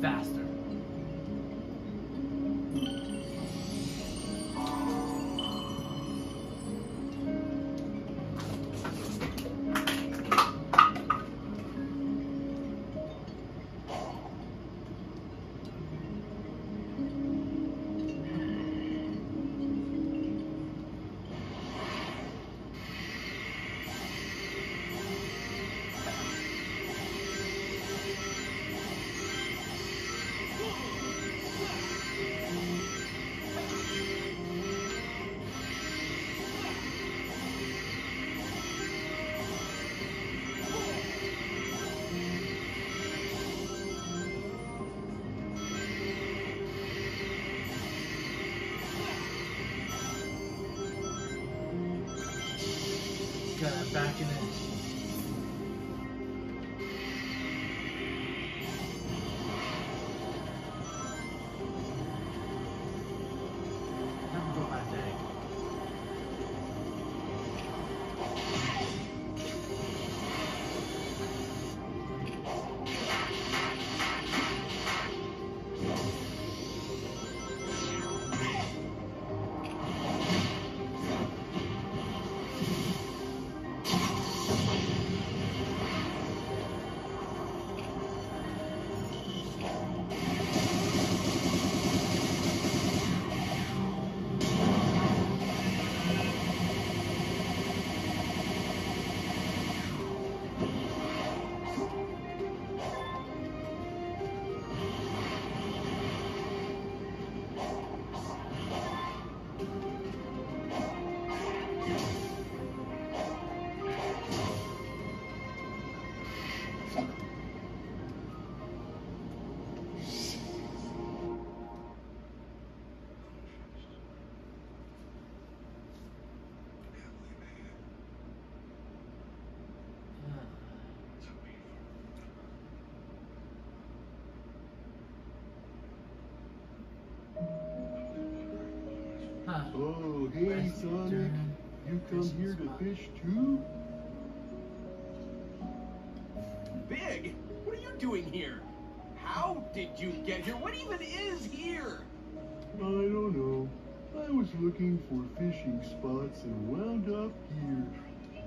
Much Huh. Oh, hey, Rest Sonic. during You come fishing here to fish too? Big, what are you doing here? How did you get here? What even is here? I don't know. I was looking for fishing spots and wound up here.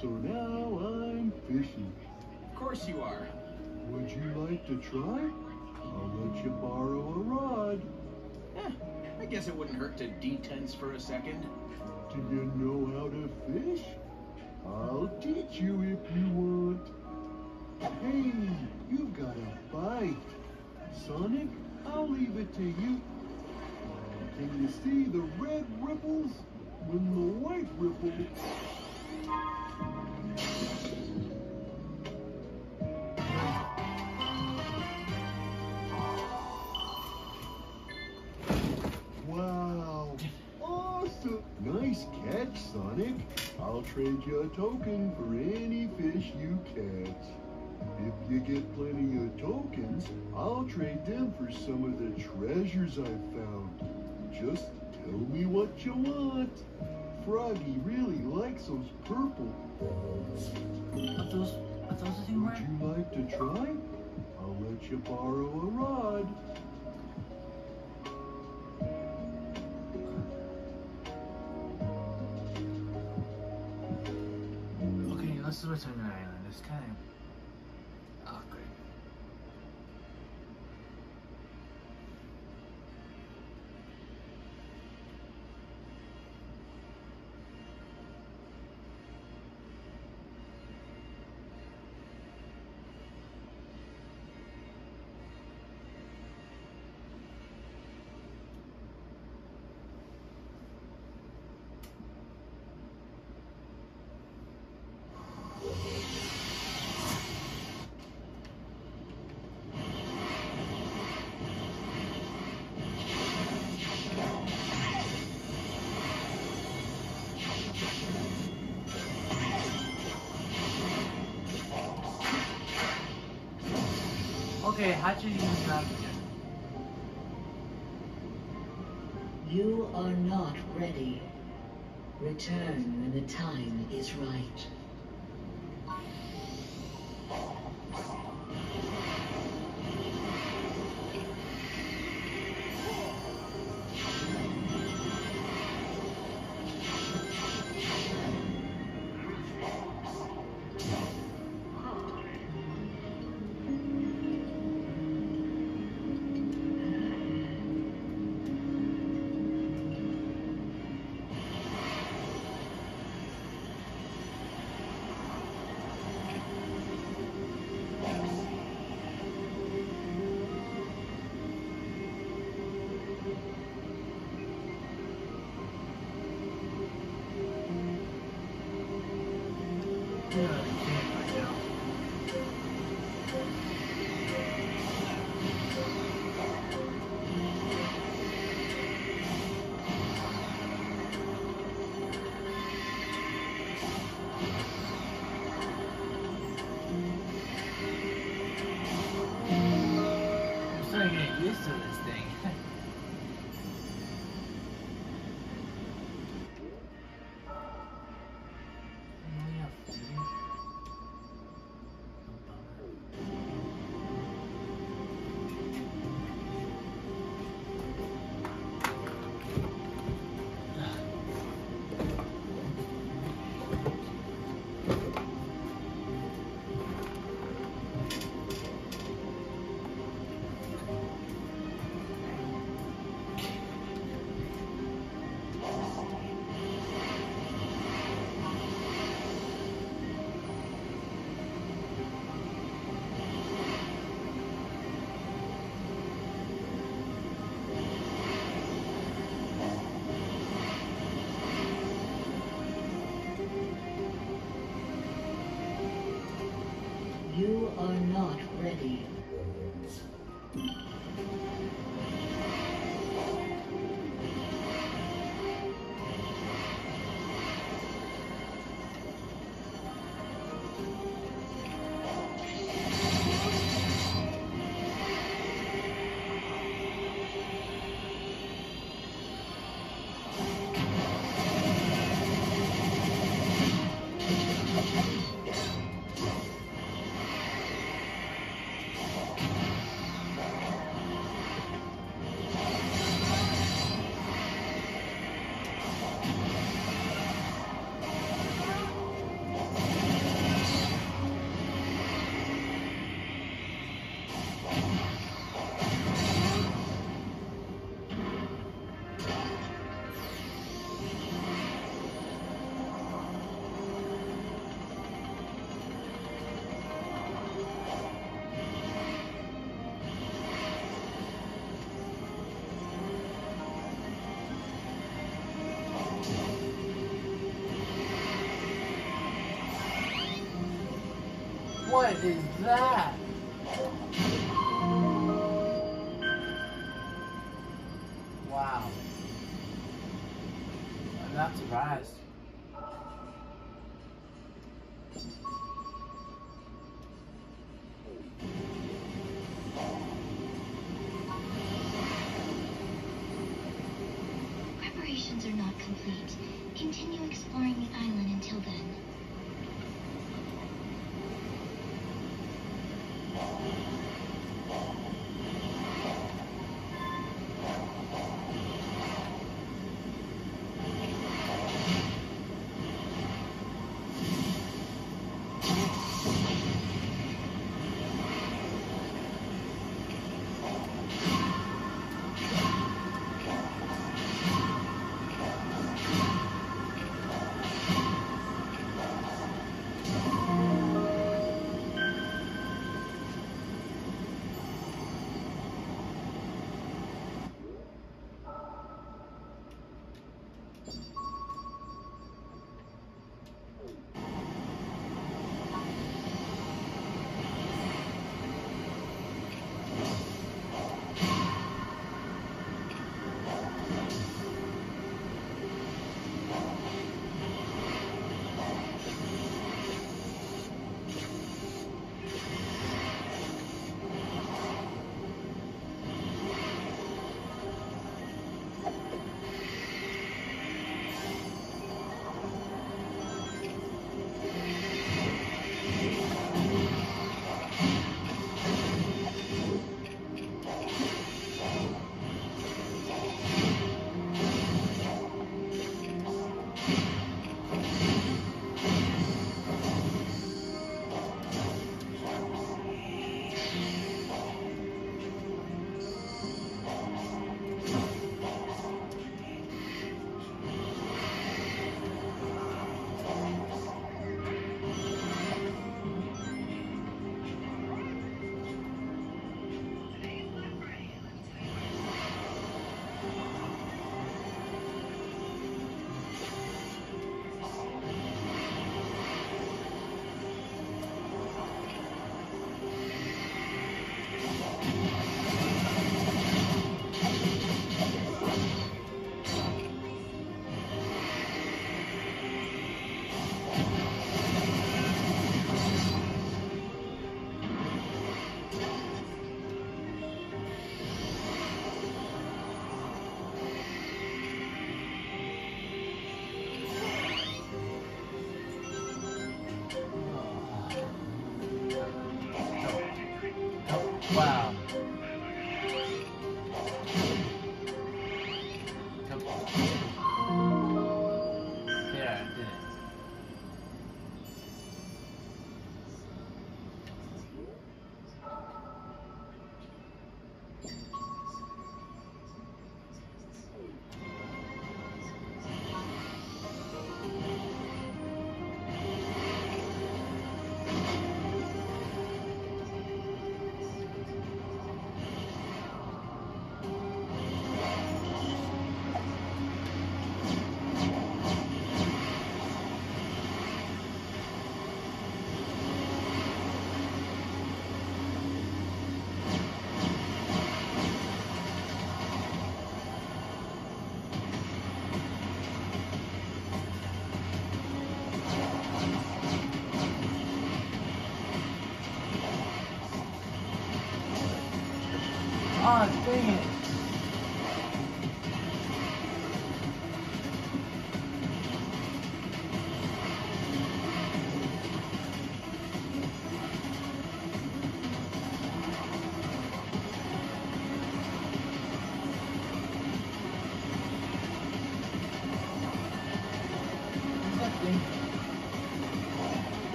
So now I'm fishing. Of course you are. Would you like to try? I'll let you borrow a rod. Eh, I guess it wouldn't hurt to detense for a second. Do you know how to fish? I'll teach you if you want. Hey, you've got a bite. Sonic, I'll leave it to you. Uh, can you see the red ripples when the white ripple? Nice catch, Sonic. I'll trade you a token for any fish you catch. If you get plenty of tokens, I'll trade them for some of the treasures I've found. Just tell me what you want. Froggy really likes those purple. Are those, are those Would you like to try? I'll let you borrow a rod. Let's return to the island. It's Okay, how'd you? You are not ready. Return when the time is right.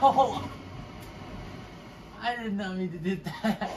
Ow! I did not mean to do that.